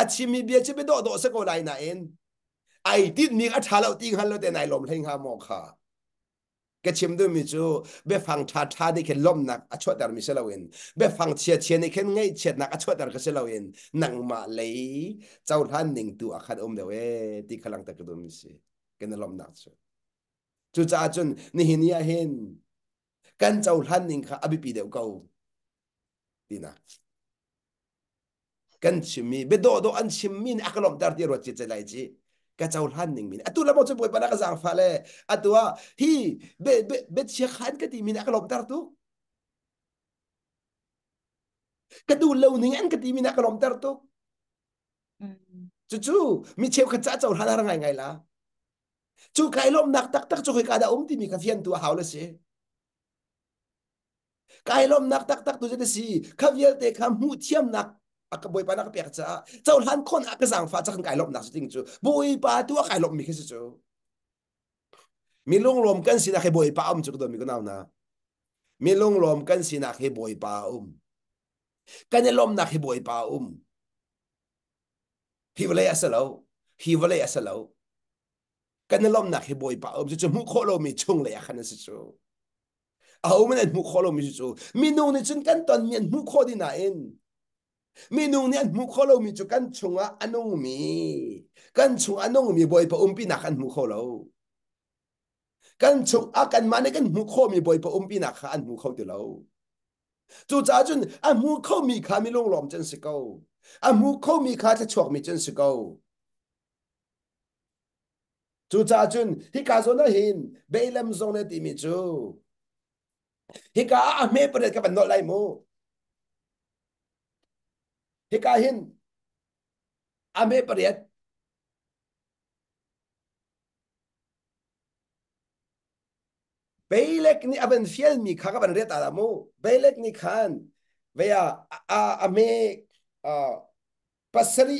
Speaker 1: อาชีมีเบียจะไปโดโดดสกอลไดนะเอ็นไอ้ติดมีอัฐาเราตงฮันเราแต่นายลมเทงหามอค่ะก็ชิมด้วยมิจูเบฟังชาชาดิเขนล้มนักอชวดแต่มิเชลเวนเบฟังเชียเชียในเข็นง่ายเชียนักอชวดแต่ก็เชลเวนนังมาเลยเจ้าท่านหนึ่งตัวขัดอมเดวที่ิขลังตะกุดมิเชกันล้มนักสุดจูจ้าจุนนี่เห็นยาเห็นกันเจ้าท่านหนึ่งค่ะอภิปีเดียวเก่าดีนะ kan chimi be do do an chimmin akalom dar ti rochi chelai chi ka chaul han ning min atu lamo chepoi pana ka zang phale atua hi be be be che khan ka ti min akalom dar tu ka du lo ning an ka ti min akalom dar tu chu chu mi cheu kha cha chaul han ngai ngai la chu kai lom nak tak tak chu kai ka da um ti mi ka fian tu haula se kai lom nak tak tak tu je de si ka vial te ka mu thiam nak a ka boi pa na ka pek cha chau han khon a ka zang fa cha kan kai lop na su ting chu boi pa tu a kai lop mi khis chu mi long lom kan sina khe boi pa am chu do mi ko na na mi long lom kan sina khe boi pa um kan lom na khe boi pa um hi vale asalo hi vale asalo kan lom na khe boi pa um chu mu kho lo mi chung le khan su chu a um na mu kho lo mi chu mi no ni chun kan ton mi mu kho di na en มีนุ่งเนี่ยมุขเรามีจุกันชงอันนงมีกันชงอันนงมีบ่อยปะอมปีนักันมุขเรากันชงอะกันมาเนกันมุขมีบ่อยปะอมปีนักันมุขเดียวเราจู่จ้าจุนอันมุขมีขามีลงหลอมจนสิเก้าอันมุขมีขาจะชอกมีจนสิเก้าจู่จ้าจุนที่กาโซนเห็นเบลมซงเนติมิจูที่กาอ่ะเมปเนกับนนอไลโม hikahin ame pariyat beilek ni aben fiel mi khaga ban reta da mo beilek ni khan veya a ame a pasari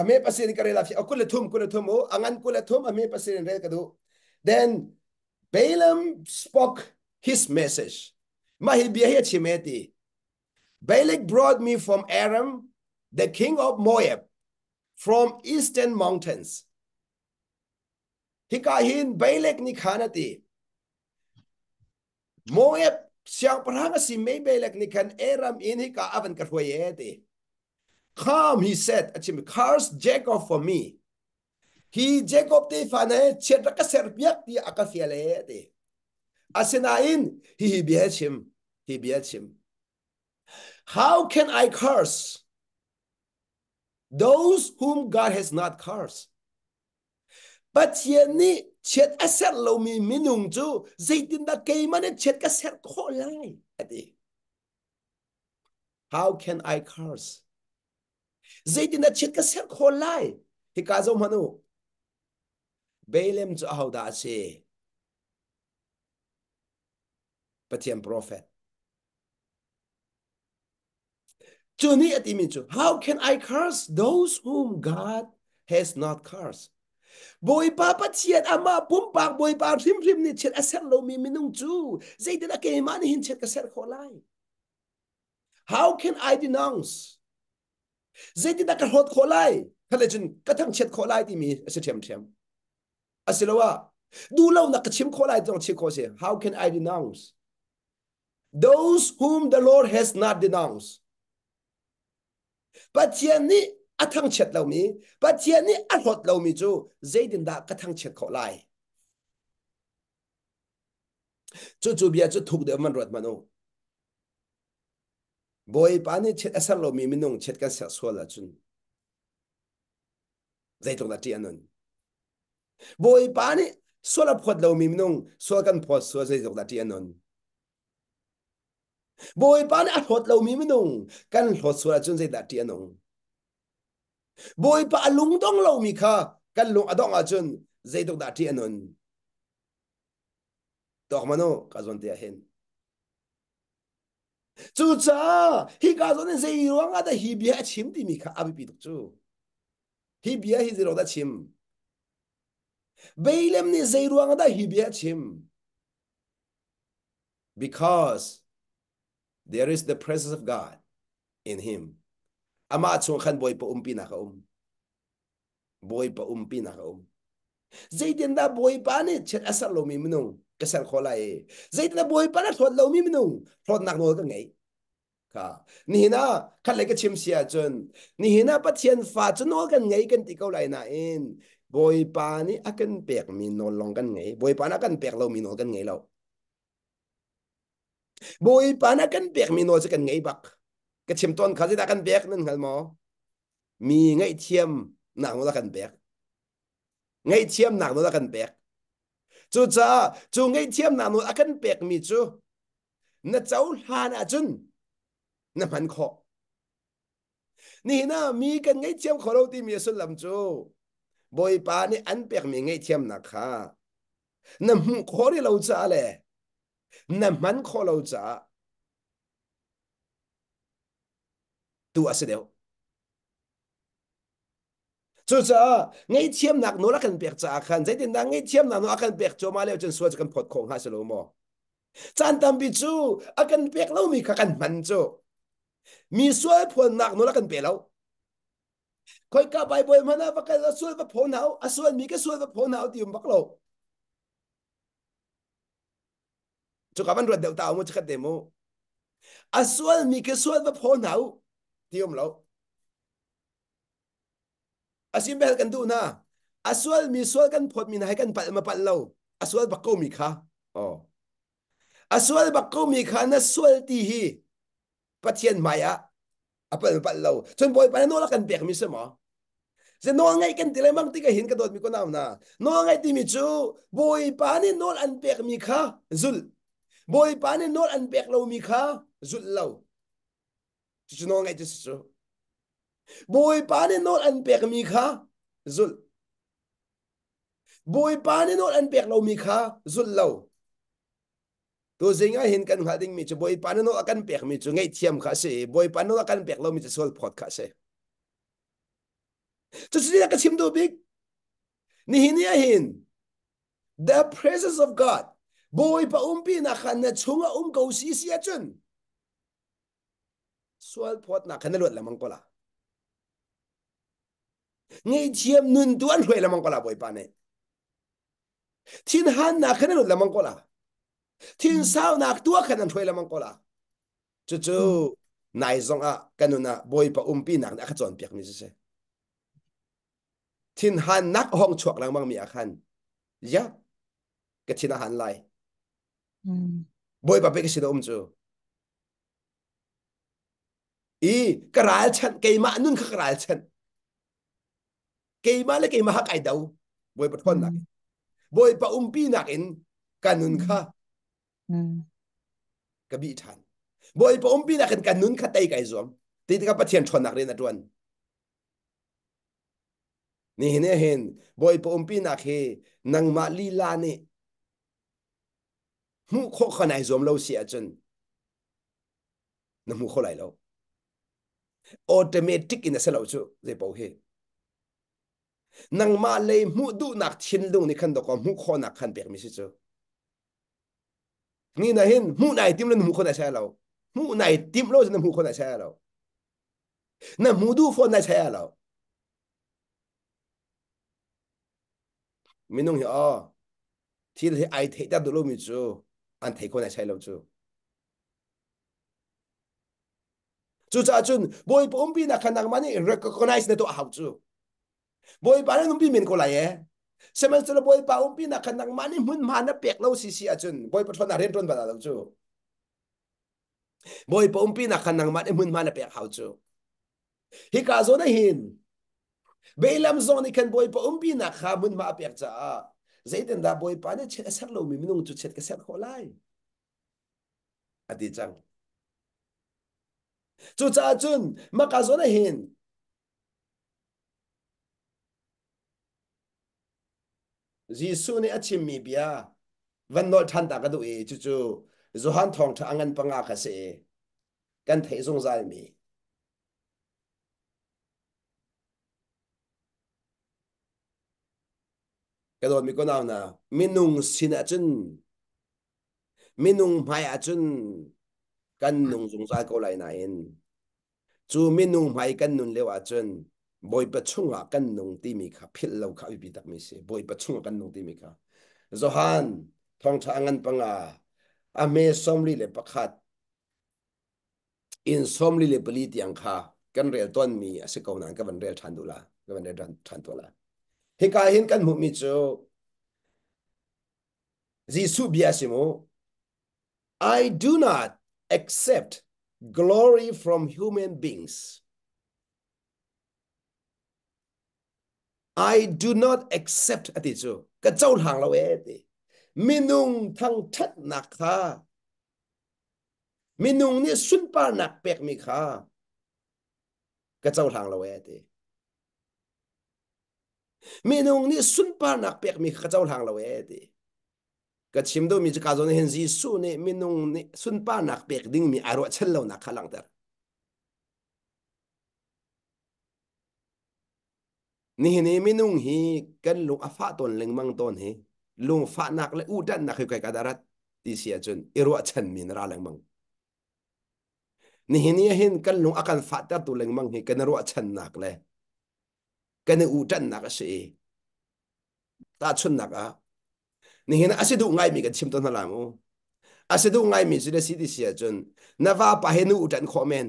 Speaker 1: ame pasari kare la fi akul thum kul thum o oh, angan kul thum ame pasari re kadu then balaam spoke his message. Balak brought me from Aram, the king of Moab, from eastern mountains. Hikahin Balak ni kanati. Moab siyang parang si may Balak ni kan Aram in hika avan katwayete. Come, he said, achim, curse Jacob for me. He Jacob te fane chetra ka serpiak ti akafialete. Asenain, he beheads him. He beheads him. How can I curse those whom God has not cursed? But yeni chet aser lo mi minung ju zaitin da keiman chet kaser ko lai adi. How can I curse? Zaitin da chet kaser ko lai. Hikazo manu. Belem ju ahau da ase. Patiam prophet. Juni at imiju. How can I curse those whom God has not cursed? Boy papa tiet ama pumpak boy pa rim rim ni tiet asel lo mi minung chu. Zayden ake imani hin tiet kasel kolai. How can I denounce? Zayden ake hot kolai. Kalajin katang tiet kolai di mi asetiam tiam. Asilawa. Du lo na kachim kolai dong chi kose. How can I denounce? those whom the Lord has not denounced. But yani athang chet lo mi, but yani athot lo mi chu zaidin da kathang chet kho lai. Chu chu bia chu thuk de man rot manu. Boy pani chet asal lo mi minung chet kan sa so la chun. Zaitong da ti anun. Boy pani sola phot lo mi minung so kan phot so zaitong da ti anun boy pan a lâu à mì mi manung kan hot sura chân se da ti anong boy pa alung đông lâu mì kha kan lung adong a chun zai dok da ti anon tok mano ka zon te hen chu cha hi ka zon se i ruang ada hi bia chim ti mi kha abi pi dok chu hi bia hi zero da chim beilem ni zai ruang ada hì bia chim because There is the presence of God in him. Ama at sungkan boy pa umpi na kaum. Boy pa umpi na kaum. Zaitin na boy pa ni chet asal lomi minung. Kasal ko lai. Zaitin na boy pa na t h o t lomi minung. t h o t nak nol ka ngay. Ka. Ni hina k a l a y ka chim siya chun. Ni hina pa tiyan fa chun nol kan g a y kan tikaw lai na in. Boy pa ni akan pek min o l long kan ngay. Boy pa na kan pek lo min nol kan ngay lao. บุยปานักันเบกมีโนสกันไงบักกระชิมต้นเขาจะไักันเบกนั่นหมอ มีไงเทียมหนักนู้นกันเบกไงเทียมหนักนู้นกันเบกจู่จ้าจู่ไงเทียมหนักนู้นกันเบกมีจู่นั่นเจ้าฮานาจุนนั่นมันขอนี่นะมีกันไงเทียมขอเราที่มีสุลลัมจูบอยปานี่อันเปียกมีไงเทียมหนัะคาน้ั่นขอเราจะอะไรนั่นมันขอเราจะตัวเสุจ้าไงเทียมหนักโนละกันเปียกจาขันใจดินดังงี้เทียมหนักโนละกันเปียกจมาเลวจนสวดกันพดคงฮาสโลมอจันตามปิจูอากันเปียกเล่ามีขากันมันจูมีสวยพลหนักโนละกันเปียกแล้วคอยกลับไปบ่อยมานะว่ากันสวยว่าพนเอาอสวยมีก็สวยว่าพนเอาี่มบักโลจูกับันรวดเดวตาอุโมจขัดเดโมอสวลมีกสวลว่าพนเอาที่ยมเราอสิมเบลกันดูนะอสวลมีสวลกันพอมีนายกันปัดมาปัดเราอสวลบักกมีค่ะอ๋ออสวลบักกมีค่ะนะสวลตีฮีปัจเจียนไม่อะอปัดมาปัดเราจนบ่อยไปนู่นละกันเปียกมีเสมเจะนอนไงกันทีเรมั่งที่ก็เห็นกระโดดมีคนนำนะนอนไงที่มีชู้บ่อยไปนี่นอนอันเปียกมีค่ะจุล Boy pani nor an bek lo mi kha zut lo. Chu chu nong ai chu chu. Boy pani nor an bek mi kha zut. Boy pani nor an bek lo mi kha zut lo. Tu zinga hin kan ha ding mi chu boy pani nor akan bek mi chu ngai thiam kha se. Boy pani nor akan bek lo mi chu sol phot kha se. Chu chu ya ka chim do big. Ni hin ya hin. The presence of God. boy pa umpi na khan na chunga um ko si si chun sual phot na khan lot lamang kola ngei chiam nun tuan hwe lamang kola boy pa ne thin han na khan lot lamang kola thin sao na tua khan an hwe lamang kola chu chu nai zong a kanuna boy pa umpi nak na khachon piak mi se thin han nak hong chuak lamang mi a khan ya กชินอาหารลาย Hmm. Boy ba pe ke sidom chu eh, i karal chan ke ma nun karal chan ke ma le ke ma hak ai dau boy pa thon nak hmm. boy pa um pi nak in kanun kha mm ka hmm. bi than boy pa um pi nak in kanun kha tai kai zom ti ka pa thien thon nak rin atwan ni hin boy pa um pi nak he nang ma li la ni mu kho khan ai zom lo si achun na mu kho lai lo automatic in asal chu ze pau he nang ma le mu du nak thin lu ni khan do ko mu kho nak khan pek mi si chu ni na hin mu nai tim lo mu kho na sa lo mu nai tim lo na mu kho na sa lo na mu du fo na sa lo minung hi a thil hi ai thei ta du lo mi chu anh thấy con này sai lo chu chu cha chun boy pom đã na khanang mani recognize ne to hau chu boy pa na bị min ko la ye semen chu boy pa um đã na khanang mani muốn ma na pek lo si si chun boy pa thon a ren ton ba lo chu boy pa um đã na khanang mani muốn ma na pek hau chu hi ka zo na hin beilam zo ni kan boy pa um đã na muốn mà ma pek zaiten da boy pa ne chet asar lo mi minung chu chet ka ser kho lai ati chang chu cha chun ma ka zona hin jisu ne achim mì bia vẫn nói thằng ta ka du e chu chu zohan thong anh angan panga cái gì, kan thei zong dài mi ็โดนมีก็นาวนะมินุงสินะจุนมินุงพายจุนกันนุงสงสารก็เลยนายนจู่มินุงพายกันนุนเลวอจุนบ่อยประชุมกันนุงตีมีค่ะพิลเลวค่ะวิบิตัมิเสบ่อยประชุมกันนุงตีมีค่ะโซฮันทองชางันปังอาอเมซอมลีเลปขัดอินซอมลีเลปลีตียงค่ะกันเรียลต้นมีอาศัยก่อนั้นก็วันเรียลทันดูละก็วันเรียลทันทันตัวละ he ka hin kan mu mi chu jisu biasimu i do not accept glory from human beings i do not accept ati chu ka chau hang lo e ti minung thang that na kha minung ni sun pa nak pek mi kha ka chau hang lo e ti มีนงนี่สุนปานักเป็กมีข้าเจ้าทางเราเอดีก็ชิมดูมีจักรจนเห็นสีสูนี่มีนงนี่สุนปานักเป็กดิ้งมีอารมณ์เช่นเรานักขลังเดนี่นี่มีนุ่งฮีกันลุงอาฟ้าตนเล็งมังตนฮีลุงฟ้านักเละอูดันนักยือไก่กระดารัตตีเสียจนอิรัวชันมีนราเล็งมังนี่นี่เห็นกันลุงอาการฟ้าตัดตัวเล็งมังฮีกันอรัวชันนักเลย kane u tan na ka se ta chun na ka ni hena ase du ngai mi ka chim to na la mo ase du ngai mi sile si di sia chun na va pa he nu u tan kho men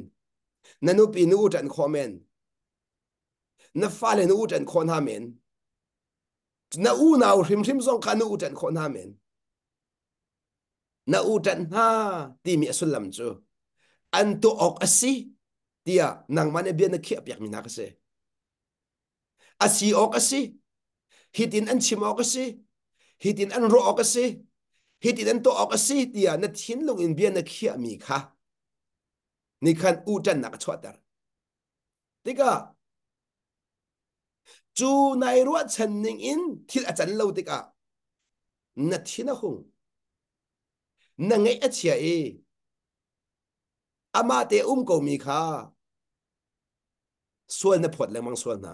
Speaker 1: na nu pi nu u tan kho men na fa le nu u tan kho na men na u na u him him zong ka nu u tan kho na men na u tan ha ti mi asulam chu an to ok asi tia nang mane bien na khia pyak mi na ka se a si ok a si hit in an chim ok a si hit in an ro ok a si hit in an to ok a si tia na thin lung in bian na khia mi kha ni khan u tan nak chwa tar tika chu nai ro chan ning in thil a chan lo tika na thina hung na ngai a chia e ama te um ko mi kha ส่วนนพดแรงมังส่วนนะ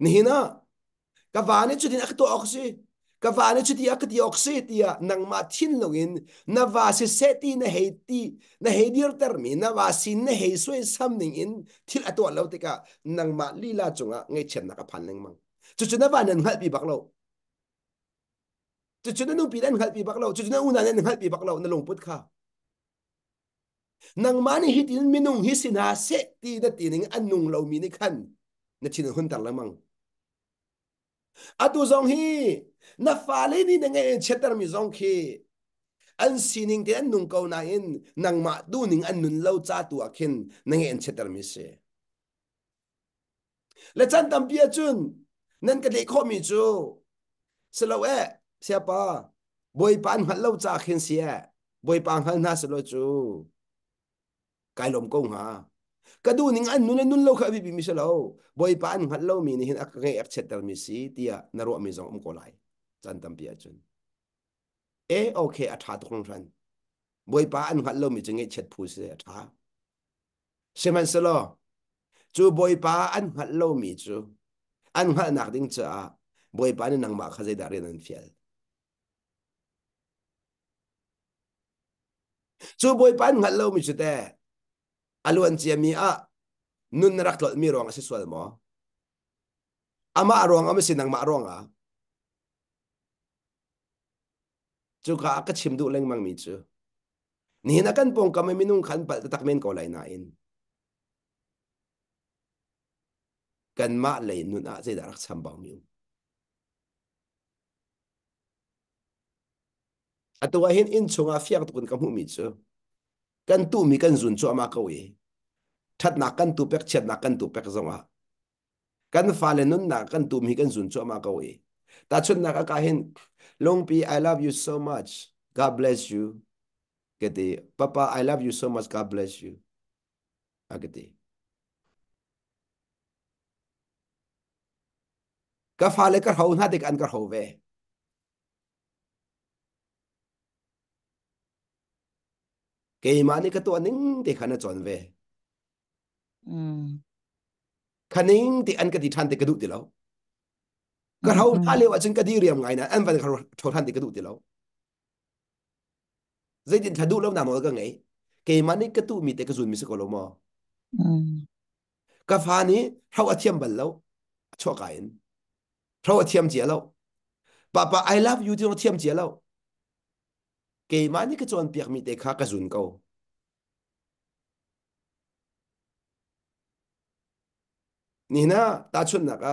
Speaker 1: nihina kavane chu din akto oxi kavane chu dia kati oxi tia nang ma thin login na va seti na heiti na heidir termi na va na hei soi something in thil atwa lo tika nang ma lila chunga ngai chen na ka phan mang chu chu na va nan ngal pi bak lo chu chu na nu pi dan ngal pi bak na u na nan ngal na long put kha nang mani hitin minung hisina seti ti na tining anung lo mi ni khan na chin hun tar atu zong hi na fa le ni nang e chetar mi zong khi an sining te an nung ko na in nang ma du ning an nun lo cha tu akin nang en chetar mi se le chan tam pia chun nan ka le kho mi chu selo e sia pa boy pan hal lo cha khin sia e. boy pan hal na selo chu kai lom ko ha kadu ning an nun nun lo kha bi bi mi salo oh. boy pa an hat lo mi ni hin ak ngai ak chet mi si tia na ro mi zong um ko lai chan tam pia chun e okay a tha tong ran boy pa an hat lo mi chenge chet phu se a tha seman salo chu boy pa an hat lo mi chu an hat nak ding cha boy pa ni nang ma kha zai dar ren an fial chu boy pa an hat lo mi chu te อลวนเจมีอะนุนรักตมีรองอสิสวลมออามารองอมสินังมาอรองอะจุกาก็ชิมดูเลงมังมีจูนี่นักันปงกามม่นุงขันปัตตักเมนก็ไลน่าอินกันมาเลยนุนอาเจดารักชัมบังมิวอตัวเห็นอินชงอาฟียงตุกันกำมุมิจูกันตู้มีกันสุนชัวมาเขาเอทัดนักกันตู้เป็กเช็ดนักกันตู้เป็กซะวะกันฟ้าเลนุนนักกันตู้มีกันสุนชัวมาเขาเอแต่ชุดนักก็เห็นลงปี I love you so much God bless you กันตีพ่อพ่อ I love you so much God bless you อะกันตีก็ฟ้าเลก็เขาหน้าเด็กอันก็เขาเวเกยมานี่ก็ตัวนิ่งที่ขันจอนเวขันนิ่งที่อันกดิทันต่กระดุติแล้ว ก็เขาถ้าเรียกว่าฉันก็ดีเรียมไงนะอันเป็นเขาโททันต่กระดุติแล้วใจดินทันดูแล้วนามก็ไงเกยมานี่ก็ตัวมีแต่กระสุนมีสกอลมอก็ฟานี้เขาอาเทียมบันแล้วชั่วกันเขาอาเทียมเจียแล้วป้าป้า I love you ที่เราเทียมเจียแล้ว keima ni ka chuan piak mi te kha ka zun ko ni na ta chun na ka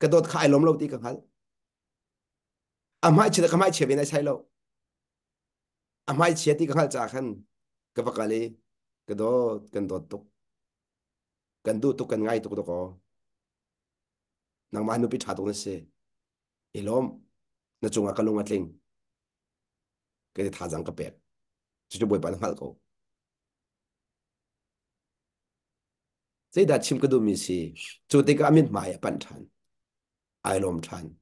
Speaker 1: ka dot khai lom lo ti ka hal amai chhe ka mai chhe be na sai lo amai chhe ti ka hal cha khan ka pa kali ka dot kan dot tuk kan du tuk kan ngai tuk tuk ko nang ma nu pi tha tuk na se elom na chunga ka longa tling cái thà rằng cái bẹt chứ chúng bồi bán hal cầu thế đã chim cái đồ mì xì chủ tịch amin mai bán thàn ai lom thàn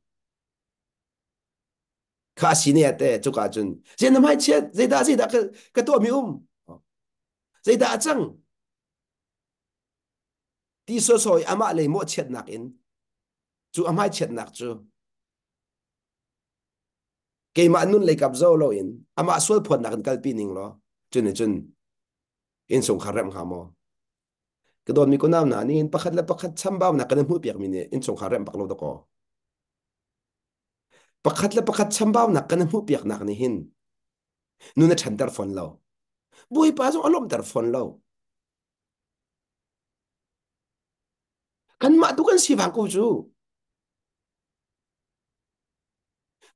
Speaker 1: khá xí nè tệ chú cả chân thế năm hai chết thế đã thế đã cái cái tổ mi um đã chăng tí số soi ama lấy chết nạc in chú amai chết nạc chú กี่มานุูนเลยกับโจโลอินอามาสวดพอนักกันปีนิงรอจุนจุนอินส่งคาร์เรมหามอกระโดดมีคนนำนะนี่อินพักขัดและพักขัดช้ำบ่าวนักกันพูดเปียกมินเนอินส่งคาร์เรมปักโลดก็พักขัดและพักขัดช้ำบ่าวนักกันพูดเปียกนักนี่หินนู่นจะฉันดตอร์ฟอนเราบุยป้าจงอารมณ์ดตอร์ฟอนเราคันมาตุกันสีฟังกูจู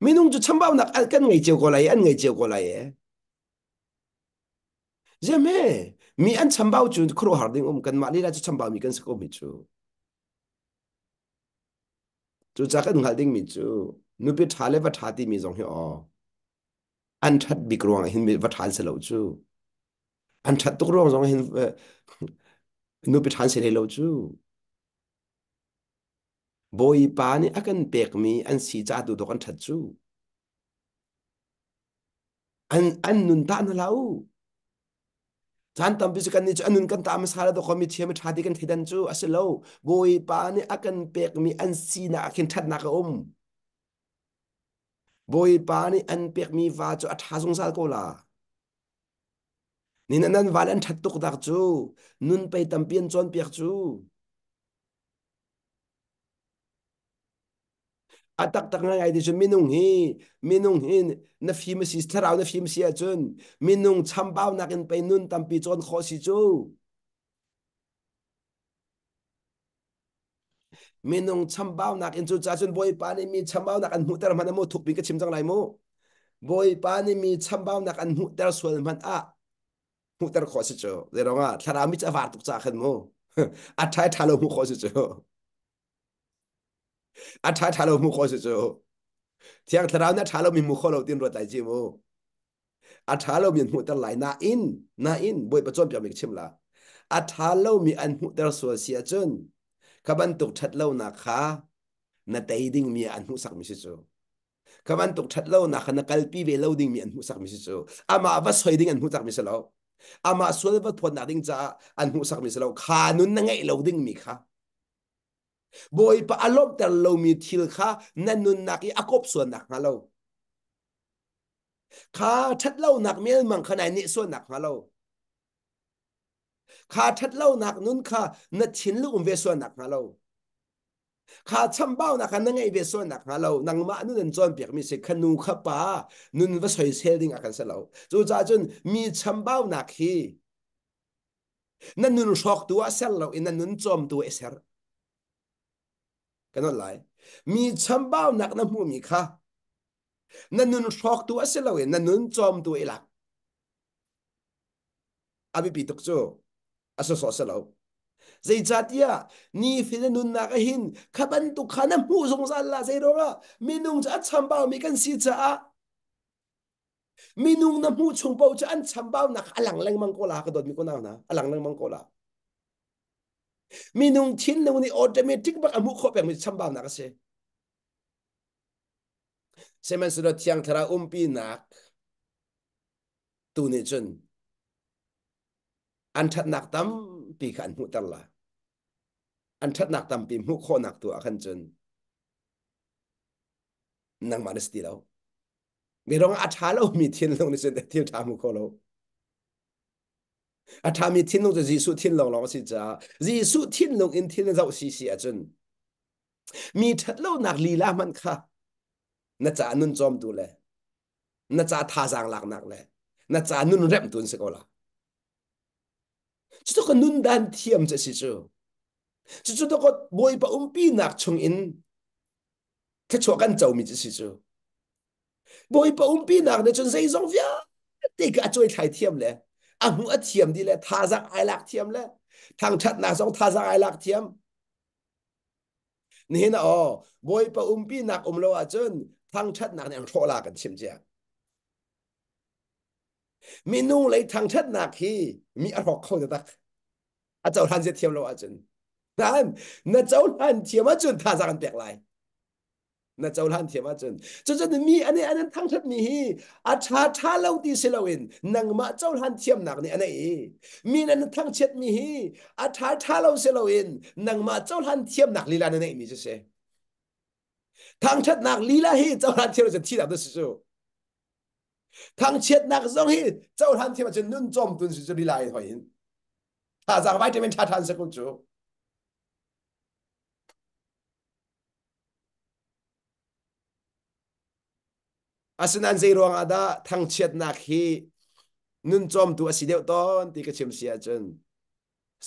Speaker 1: mi nung ju chambaw naka kan ngay cheo go laye, an ngay cheo go laye. Ziyamee, mi an chambaw ju kru har dingum, kan maali la ju chambaw mi kan sakaw mi chu. Ju chakad ngaal dingum mi chu, nupi thale vathati mi zang hiyo oo. An thad bikruwa boi pa ni akan pek mi an si cha du dokan cha chu an an nun ta na lau chan tam bi kan ni chu an nun kan ta ma sa la do khomi che ma cha di kan chu as boi pa akan pek an si na akin that na ka um boi pa ni an pek mi va chu at ha zung sa ko la ni nan nan valan thak tuk chu nun pe tam pian chon pek chu atak tak ngay ai de minung hi minung hin a fi mi si tharau na fi mi si a c u n minung chambau nakin pe nun tampi chon kho si chu minung chambau nakin chu cha chun boy pa ni mi chambau nakan mu tar man mo thuk bi ka chim c a n g lai mo boy pa ni mi chambau nakan mu tar sual man a mu tar kho si chu de ronga tharami cha var tuk cha khan mo athai thalo mu kho si chu atha thalo mu kho se cho thiang thara na thalo mi mu kho lo tin ro tai chi mo atha lo mi mu tar lai na in na in boi pa chom pyam chim la atha lo mi an mu tar so sia chun kaban tuk that lo na kha na tai ding mi an mu sak mi si cho kaban tuk that lo na kha na kalpi ve lo ding mi an mu sak mi si cho ama va soi ding an mu sak mi se lo ama sulva thon na ding cha an mu sak mi se lo kha nun na ngai lo ding mi kha boy pa alom ter lo mi thil kha nan nun nak i akop suan nak ngalo kha that lo nak mel mang khana ni suan nak ngalo kha that lo nak nun kha na chin lu um ve suan nak ngalo kha cham bao na kha nangai ve so nak ngalo nang ma nu den chon pek mi se khanu kha pa nun va soi selding akan sa lo chu cha chun mi cham bao na khi nan nun shok tu a sel lo in nan nun chom tu eser ันนั่นไรมีฉันบ้านักน้ำนผูมีค่ะนั่นนุนชอกตัวเสลวนั่นนุนจอมตัวเอลักอาบิปิตกจูอสุสอสเลวใจจัดยานี่ฟินนุนนักหินขบันตุขานนั่นผู้สงสารละใจรอกมีนุนจะฉันบ้ามีกันสิจ้ามีนุนน้ำนผู้ชงเป้าจะอันฉันบ้านักอลังเลงมังกรลาก็ะโดดมีคนเอานะอลังเลงมังกรลามีนุ่งชินนุงนี่ออโตเมติกบักอมุขบอย่างมีชัมบานักเสเซมันสุดที่ยังทราอุ้มปีนักตูนิจจนอันทัดนักตั้มปีขันมุตัลละอันทัดนักตั้มปีมุขหนักตัวขันจนนังมาสติแล้วมกรองอัฐาเรามีเทียนลงในเส้น่เทียนทามุขเรา a tham mi thin lo za jisu thin lo lo si cha jisu thin lo in thin zau si si a chun mi that lo nak li la man kha na cha nun chom tu le na cha tha jang lak nak le na cha nun rem tun se ko la chu to ko nun dan thiam cha si chu chu chu to ko boi pa um pi nak chung in ka chu kan chau mi cha si chu boi pa um pi nak ne chun sei zong via te ka choi thai thiam le อังอัดเทียมดีเลยทาซักไอลักเทียมเลยทางชัดนาสองทาซักไอลักเทียมนี่นะอ๋อบอยปะอุ้มปีนักอุ้มโลอาจนทางชัดนักเนี่ยโชลากันชิมเจ้ามีนู่เลยทางชัดนักฮีมีอรอกเข้าจะตักอาจารย์ทันจะเทียมโลอาจนนั่นนะเจ้าทันเทียมอาจนทาซักันเปลยกไหล那早汉天嘛真，真正的米，安尼安尼汤汁米稀，阿查查流底流因，那马早汉天难呢安尼，米那那汤汁米稀，阿查查流底流因，那马早汉天难哩啦安尼米子说，汤汁难哩啦嘿，早汉天嘛真铁打的十足，汤汁难容易，早汉天嘛真嫩棕墩十足哩来发言，他上外头买阿查汉食不煮。asunan zai ruang ada thang chiat nak hi nun chom tu asideu ton ti ka chim sia chen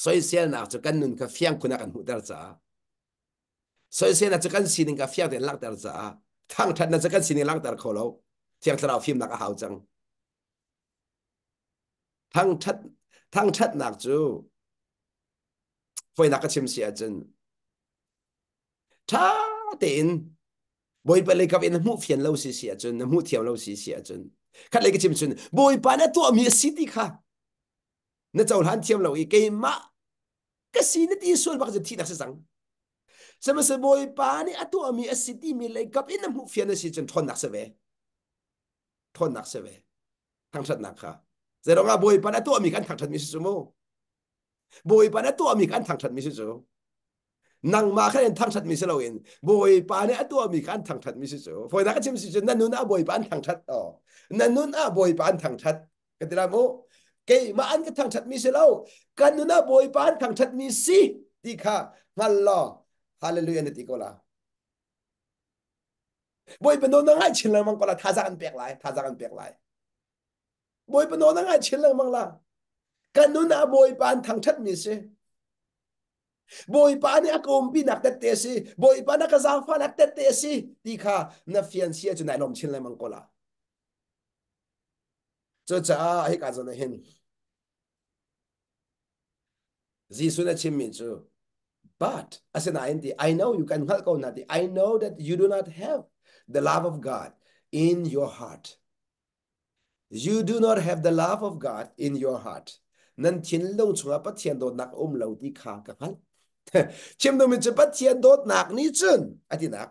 Speaker 1: soi sian nak chu kan nun ka fiang khuna kan hu dar cha soi sian nak chu kan sin ka fiang den lak dar cha thang that na chu kan sin lak dar kho lo thiang tra phim nak a hau chang thang that thang that nak chu foi nak ka chim sia chen cha te in boy pa leka in mu fian lo si si achun na mu thiam lo si si achun khat leka chim chun boy pa na to mi city kha na chaw han thiam lo i ke ma ka si na ti sol bak je thi nak se sang sama se boy pa ni atu mi a city mi leka in mu fian na si chun thon nak se ve thon nak se ve thang chat nak kha zero nga boy pa na to mi kan thang chat mi su mo boy pa na to mi kan thang chat mi su นังมาขคนทั้งชัดมิสเลวินบอยปานเนี่ยตัวมีการทั้งชัดมิสจูฟอยนักชิมสิจนันนุนอาบอยปานทั้งชัดอ๋อนันนุนอาบอยปานทั้งชัดก็ติลามุเกยมาอันก็ทั้งชัดมิสเลวกันนุนอาบอยปานทั้งชัดมิสิดีค่ะฮัลลอฮาเลลูยานติโกลาบอยเป็นโนนง่ายชิลเลมังกลาท่าจังนเปียกไหลท่าจังนเปียกไหลบอยเป็นโนนง่ายชิลเลมังละกันนุนอาบอยปานทั้งชัดมิสิ boy pa ne akom pi nak te si boy pa na kaza fa nak te si ti kha na fian sia chu nai lom chin le mang kola cho cha he ka zo na hen ji su na chim min chu but as an i i know you can help on that i know that you do not have the love of god in your heart you do not have the love of god in your heart nan chin lo chunga pathian do nak om lo ti kha ka hal mình bắt Чем думаете, à thì нак bắt чын? Атинак.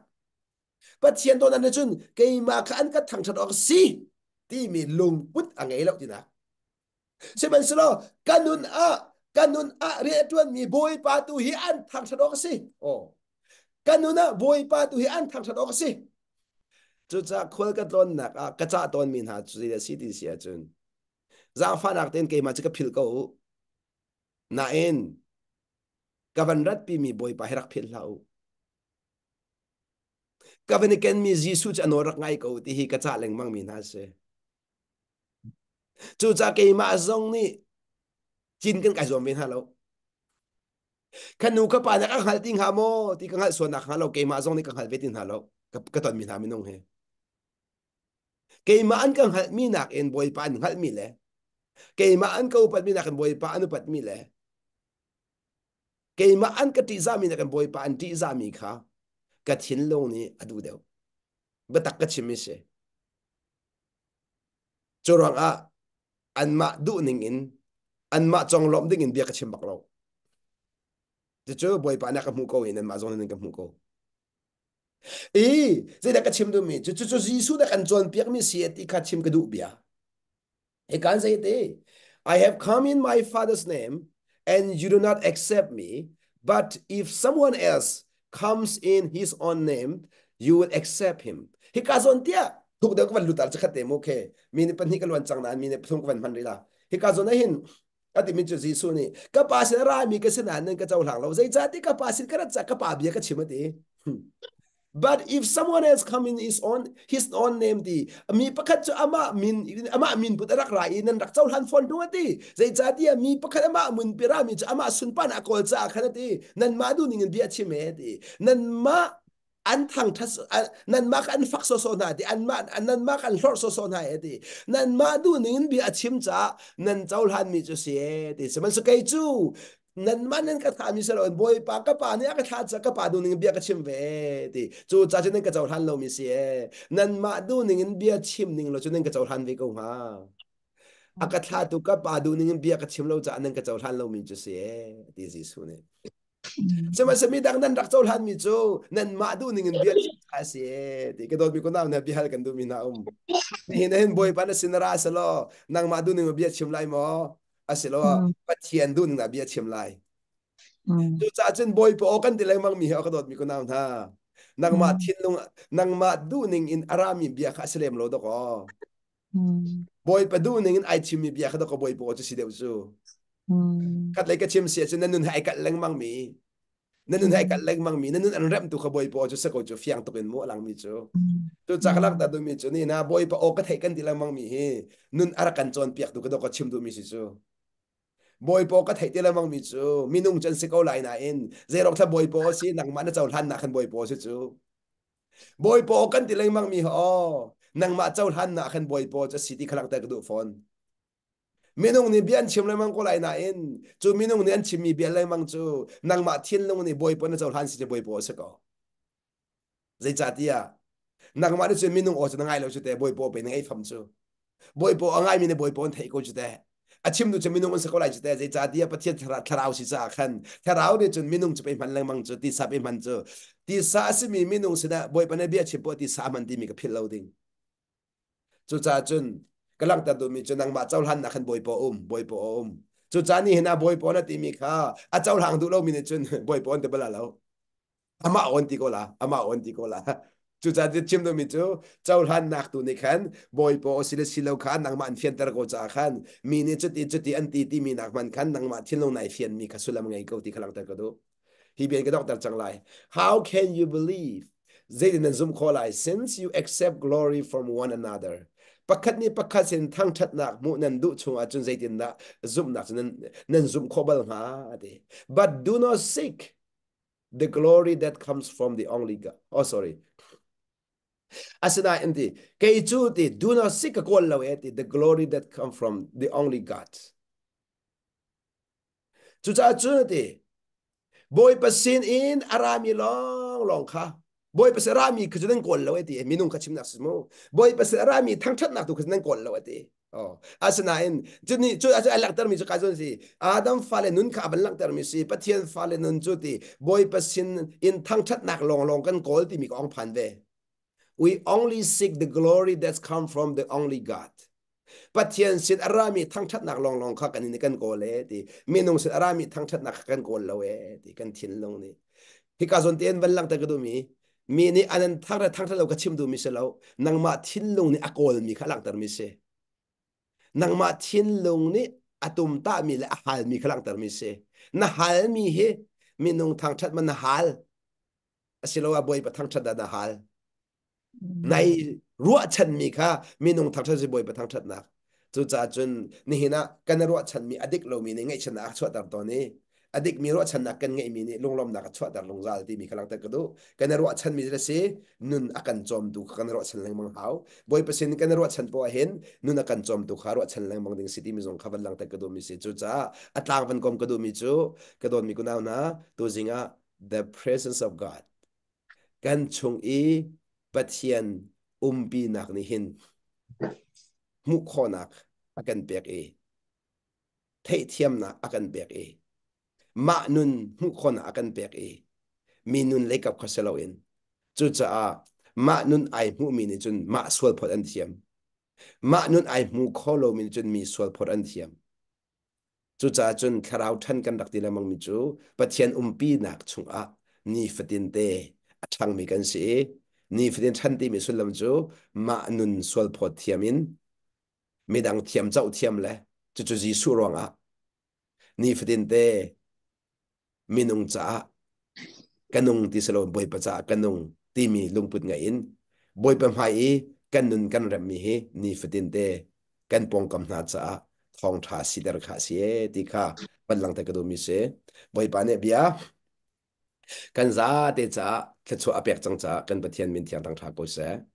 Speaker 1: Патен дот нак cái mà ма кан кат thằng chат ок си. Ти ми лунг пут ангей лок тинак. Се мен сро канун а канун а ре tuan mì boy à, pa tu hi an thang chát ок si. О. Канун а boy pa tu hi an thằng chát ок si. Chu cha khol ka ton nak a ka cha ton min ha chu si ti sia chun. Zang fa nak ten kei ma chika phil ko. Na en กัันรัตพีมีบอยไปรักพิลลาอูกวันนี้แกมียิสุจันอรักไงก็ตีฮีกจ่าเล็งมังมีนาเซ จูจ่าเกมาซงนี่จินกันไก่ส่วมเป็นฮัลโหลขันนูกับป่านักหัลติงฮามอที่กันหัลส่วนักฮัลโหลเกมาซงนี่กันหัลเวทินฮัลโหลกับกับตอนมินามินงเฮเกมาอันกันหัลมีนักเอ็นบอยป่านหัลมีเลยเกมาอันก็อุปัตมีนักเอ็นบอยป่านอุปัตมีเลย ma maan ka ti zami na kan boy pa an ti zami ka thin lo ni adu deu ba tak ka chimi se a an ma du ning an ma chong lom ding in bia ka chim lo te boy pa na ka mu ko in an ma zong ning ka mu ko e zai da ka chim du mi chu chu jisu kan chon piak mi se ti ka chim ka du kan zai te i have come in my father's name and you do not accept me. But if someone else comes in his own name, you will accept him. He kazon tia thuk de kwan lutar chakhate mukhe mine panhi kalwan changna mine thung kwan manrila he kazon hin ati min chu jisu ni ka pasin ra mi ka sinan ka chawlang lo zai jati ka pasin karat cha ka pabia ka chimati But if someone else come in his own his own name di mi pakat chu ama min ama min put rak rai nan rak chaul han fon dunga ti zai cha ti mi pakat ama mun pirami cha ama sun pan akol cha khana ti nan ma du ning bi achi me ti nan ma an thang thas nan ma kan fak so so na ti an ma nan ma kan lor so so na ti nan ma du ning bi achim cha nan chaul han mi chu se ti saman su kai chu nan man nan ka tham mi sa on boy pa ka pa ni ka tha cha ka pa du ning bia ka chim ve ti chu cha chen ka chau han lo mi si e nan ma du ning in bia chim ning lo chu ning ka chau han ve ko ha a ka tha tu ka pa du ning bia ka chim lo cha nan ka chau han lo mi chu si e ti ji su ne sama sami dang nan rak chau han mi chu nan ma du ning in bia chim ka si e ti ka do mi ko na na bia kan du mi na um ni hen boy pa na sinara sa lo nang ma du ning bia chim lai mo อาศัยว่าปัจเจียนดุนนะเบียเชียมลายดูจ้าจนบอยปอกันติเลยมังมีเอากระโดดมีคนนำท่านังมาทิ้นลงนังมาดูนิงอินอารามีเบียข้าเสลมโลดก็บอยไปดูนิงอินไอชิมีเบียข้าดก็บอยปอจะสิเดียวซูคัดเลยก็ชิมเสียจนนั่นนุนให้กัดเล้งมังมีนั่นนุนให้กัดเล้งมังมีนั่นนุนอันเริ่มตัวขบอยปอจะสกุจะฟียงตุกินมัวหลังมีจูตัวจากลักตัดูมีจูนี่นะบอยปอก็เทกันติเลยมังมีนุนอารักันจนเปียกตักดก็ชิมดูมีสิจู boy po ka thai tela mang mi chu minung chan se ko lai na in zerok tha boy po si nang man chau han na khan boy po si chu boy po kan ti leng mang mi ho nang ma chau han na khan boy po cha city khalak ta du phone minung ni bian chim lai mang ko lai na in chu minung ni an chim mi bian lai mang chu nang ma thin lung ni boy po na chau han si boy po se ko zai cha tia nang ma ni chu minung o chu ngai lo chu te boy po pe ngai pham chu boy po angai mi ne boy po thai ko chu te อาชิมดูจะมินุงมันสกุลไรจะแต่ใจดีอประเทศทาราวสิจ้าขันทาราวเนี่ยจนมินุงจะเป็นพันแรงมังจอตีสาเป็นมันจอตีสาสิมีมินุงสินะบ่อยปนเบียชิบตีสามันดีมีกับพิลเอาดิ้งจุดจ้าจนกำลังแต่ดูมีจนนางมาเจ้าหันนะขันบ่อยปออุมบ่อยปออุมจุดจ้านี่เห็นนะบ่อยปอนะตีมีข้าอาเจ้าหลังดูเรามีเนี่ยจนบ่อยปอน่เดบละแล้วอามาอ่อนตีก็ละอามาอ่อนตีก็ละ chu cha đi chim đâu mi chu cháu han nak tu ni khan boy po osil silo khan nang man fian tar ko cha khan mi ni chút ti chút ti an ti ti mi nak man khan nang ma thil lo nai fian mi kha sulam ngai ko ti khalang tar ko do hi bian ke doctor chang lại how can you believe zaidin and zum call i since you accept glory from one another pakhat ni pakhat sin thang that nak mu nan du chung a chun zaitin na zum nak nan nan zum khobal ma ade but do not seek the glory that comes from the only god oh sorry As Asada in the Keichu the do not seek a the glory that comes from the only God. To cha chu the boy pasin in arami long long ha. boy pas arami ku jen kol lawe ti minung kachim na smo boy pas arami thang chat na tu ku jen kol lawe ti oh asana in jini chu asu alak tar mi chu kazon si adam fale nun ka ban lak tar mi si pathian fale nun chu ti boy pasin in thang chat nak long long kan kol ti mi kong phan ve we only seek the glory that s come from the only God ปัจเจนสิทธารามีทั้งชัดนักลองลองข้ากันนี่กันโกเลติมีนุงสิทธารามีทั้งชัดนักกันโกลเลวติกันทิ้นลงนี่ฮิกาซนเตียนบันลังตะกดมีมีนี่อันนั้นทั้งแต่ทั้งชัดเราก็ชิมดูมิเชลเอานังมาทิ้นลงนี่อโกลมีขลังตะมิเชนังมาทิ้นลงนี่อะตุมตามีและฮัลมีขลังตะมิเชนะฮัลมีเฮมีนุงทั้งชัดมันฮัลอาศิลว่าบอยปะทั้งชัดดาฮัลในรัวชันมีค่ะมีนงทักทันสิบอยประทังชัดนักจุจ่าจนนี่นะกันรัวชันมีอดีตเรามีในไงชนะช่วดตัดตอนนี้อดีตมีรัวชันนักกันไงมีนี่ลงลมนักช่วดตัดลงซาที่มีกำลังตะกระดูกันรัวชันมีจะเสียนุนอาการจอมดูกันรัวชันแรงมังหาวบอยเปร์เซ็นต์กันรัวชันพอเห็นนุนอาการจอมดูขารัวชันแรงมังดึงสิที่มีสงขบันลังตะกระดูมีสิจุจ่าอัตลังพันกลมกระดูมีจูกระโดดมีกุนาวนะตัวจริงอ่ะ the presence of God กันชงอี pathian umpi nak ni hin mu khonak akan pek e thei thiam na akan pek e ma nun mu khona akan pek e mi nun lekap khaselo in chu cha a ma nun ai mu mi ni chun ma sual phot an thiam ma nun ai mu kholo mi chun mi sual phot an thiam chu cha chun kharau than kan rak ti lamang mi chu pathian umpi nak chung a ni fatin te athang mi kan si นี่ฟิเดนชันทีมิสุลมจูมาหนุนสวลพอเทียมินมีดังเทียมเจ้าเทียมเลยจะจะจีสูรองอ่ะนี่ฟิเดนเตมินุงจ้ากันนุงที่สโลบอยปะจ้ากันนุงที่มีลุงปุ่นไงอินบอยเป็นไห้กันนุนกันเรำมีนี่ฟิเดนเตกันปองกำนาจ้าทองทาสีดรขาเสียที่ข้าบันลังแต่กระดูมีเสบอยปานเนี่ยเบีย跟啥的啥，跟做阿伯政策，跟白天、明天、当茶故事。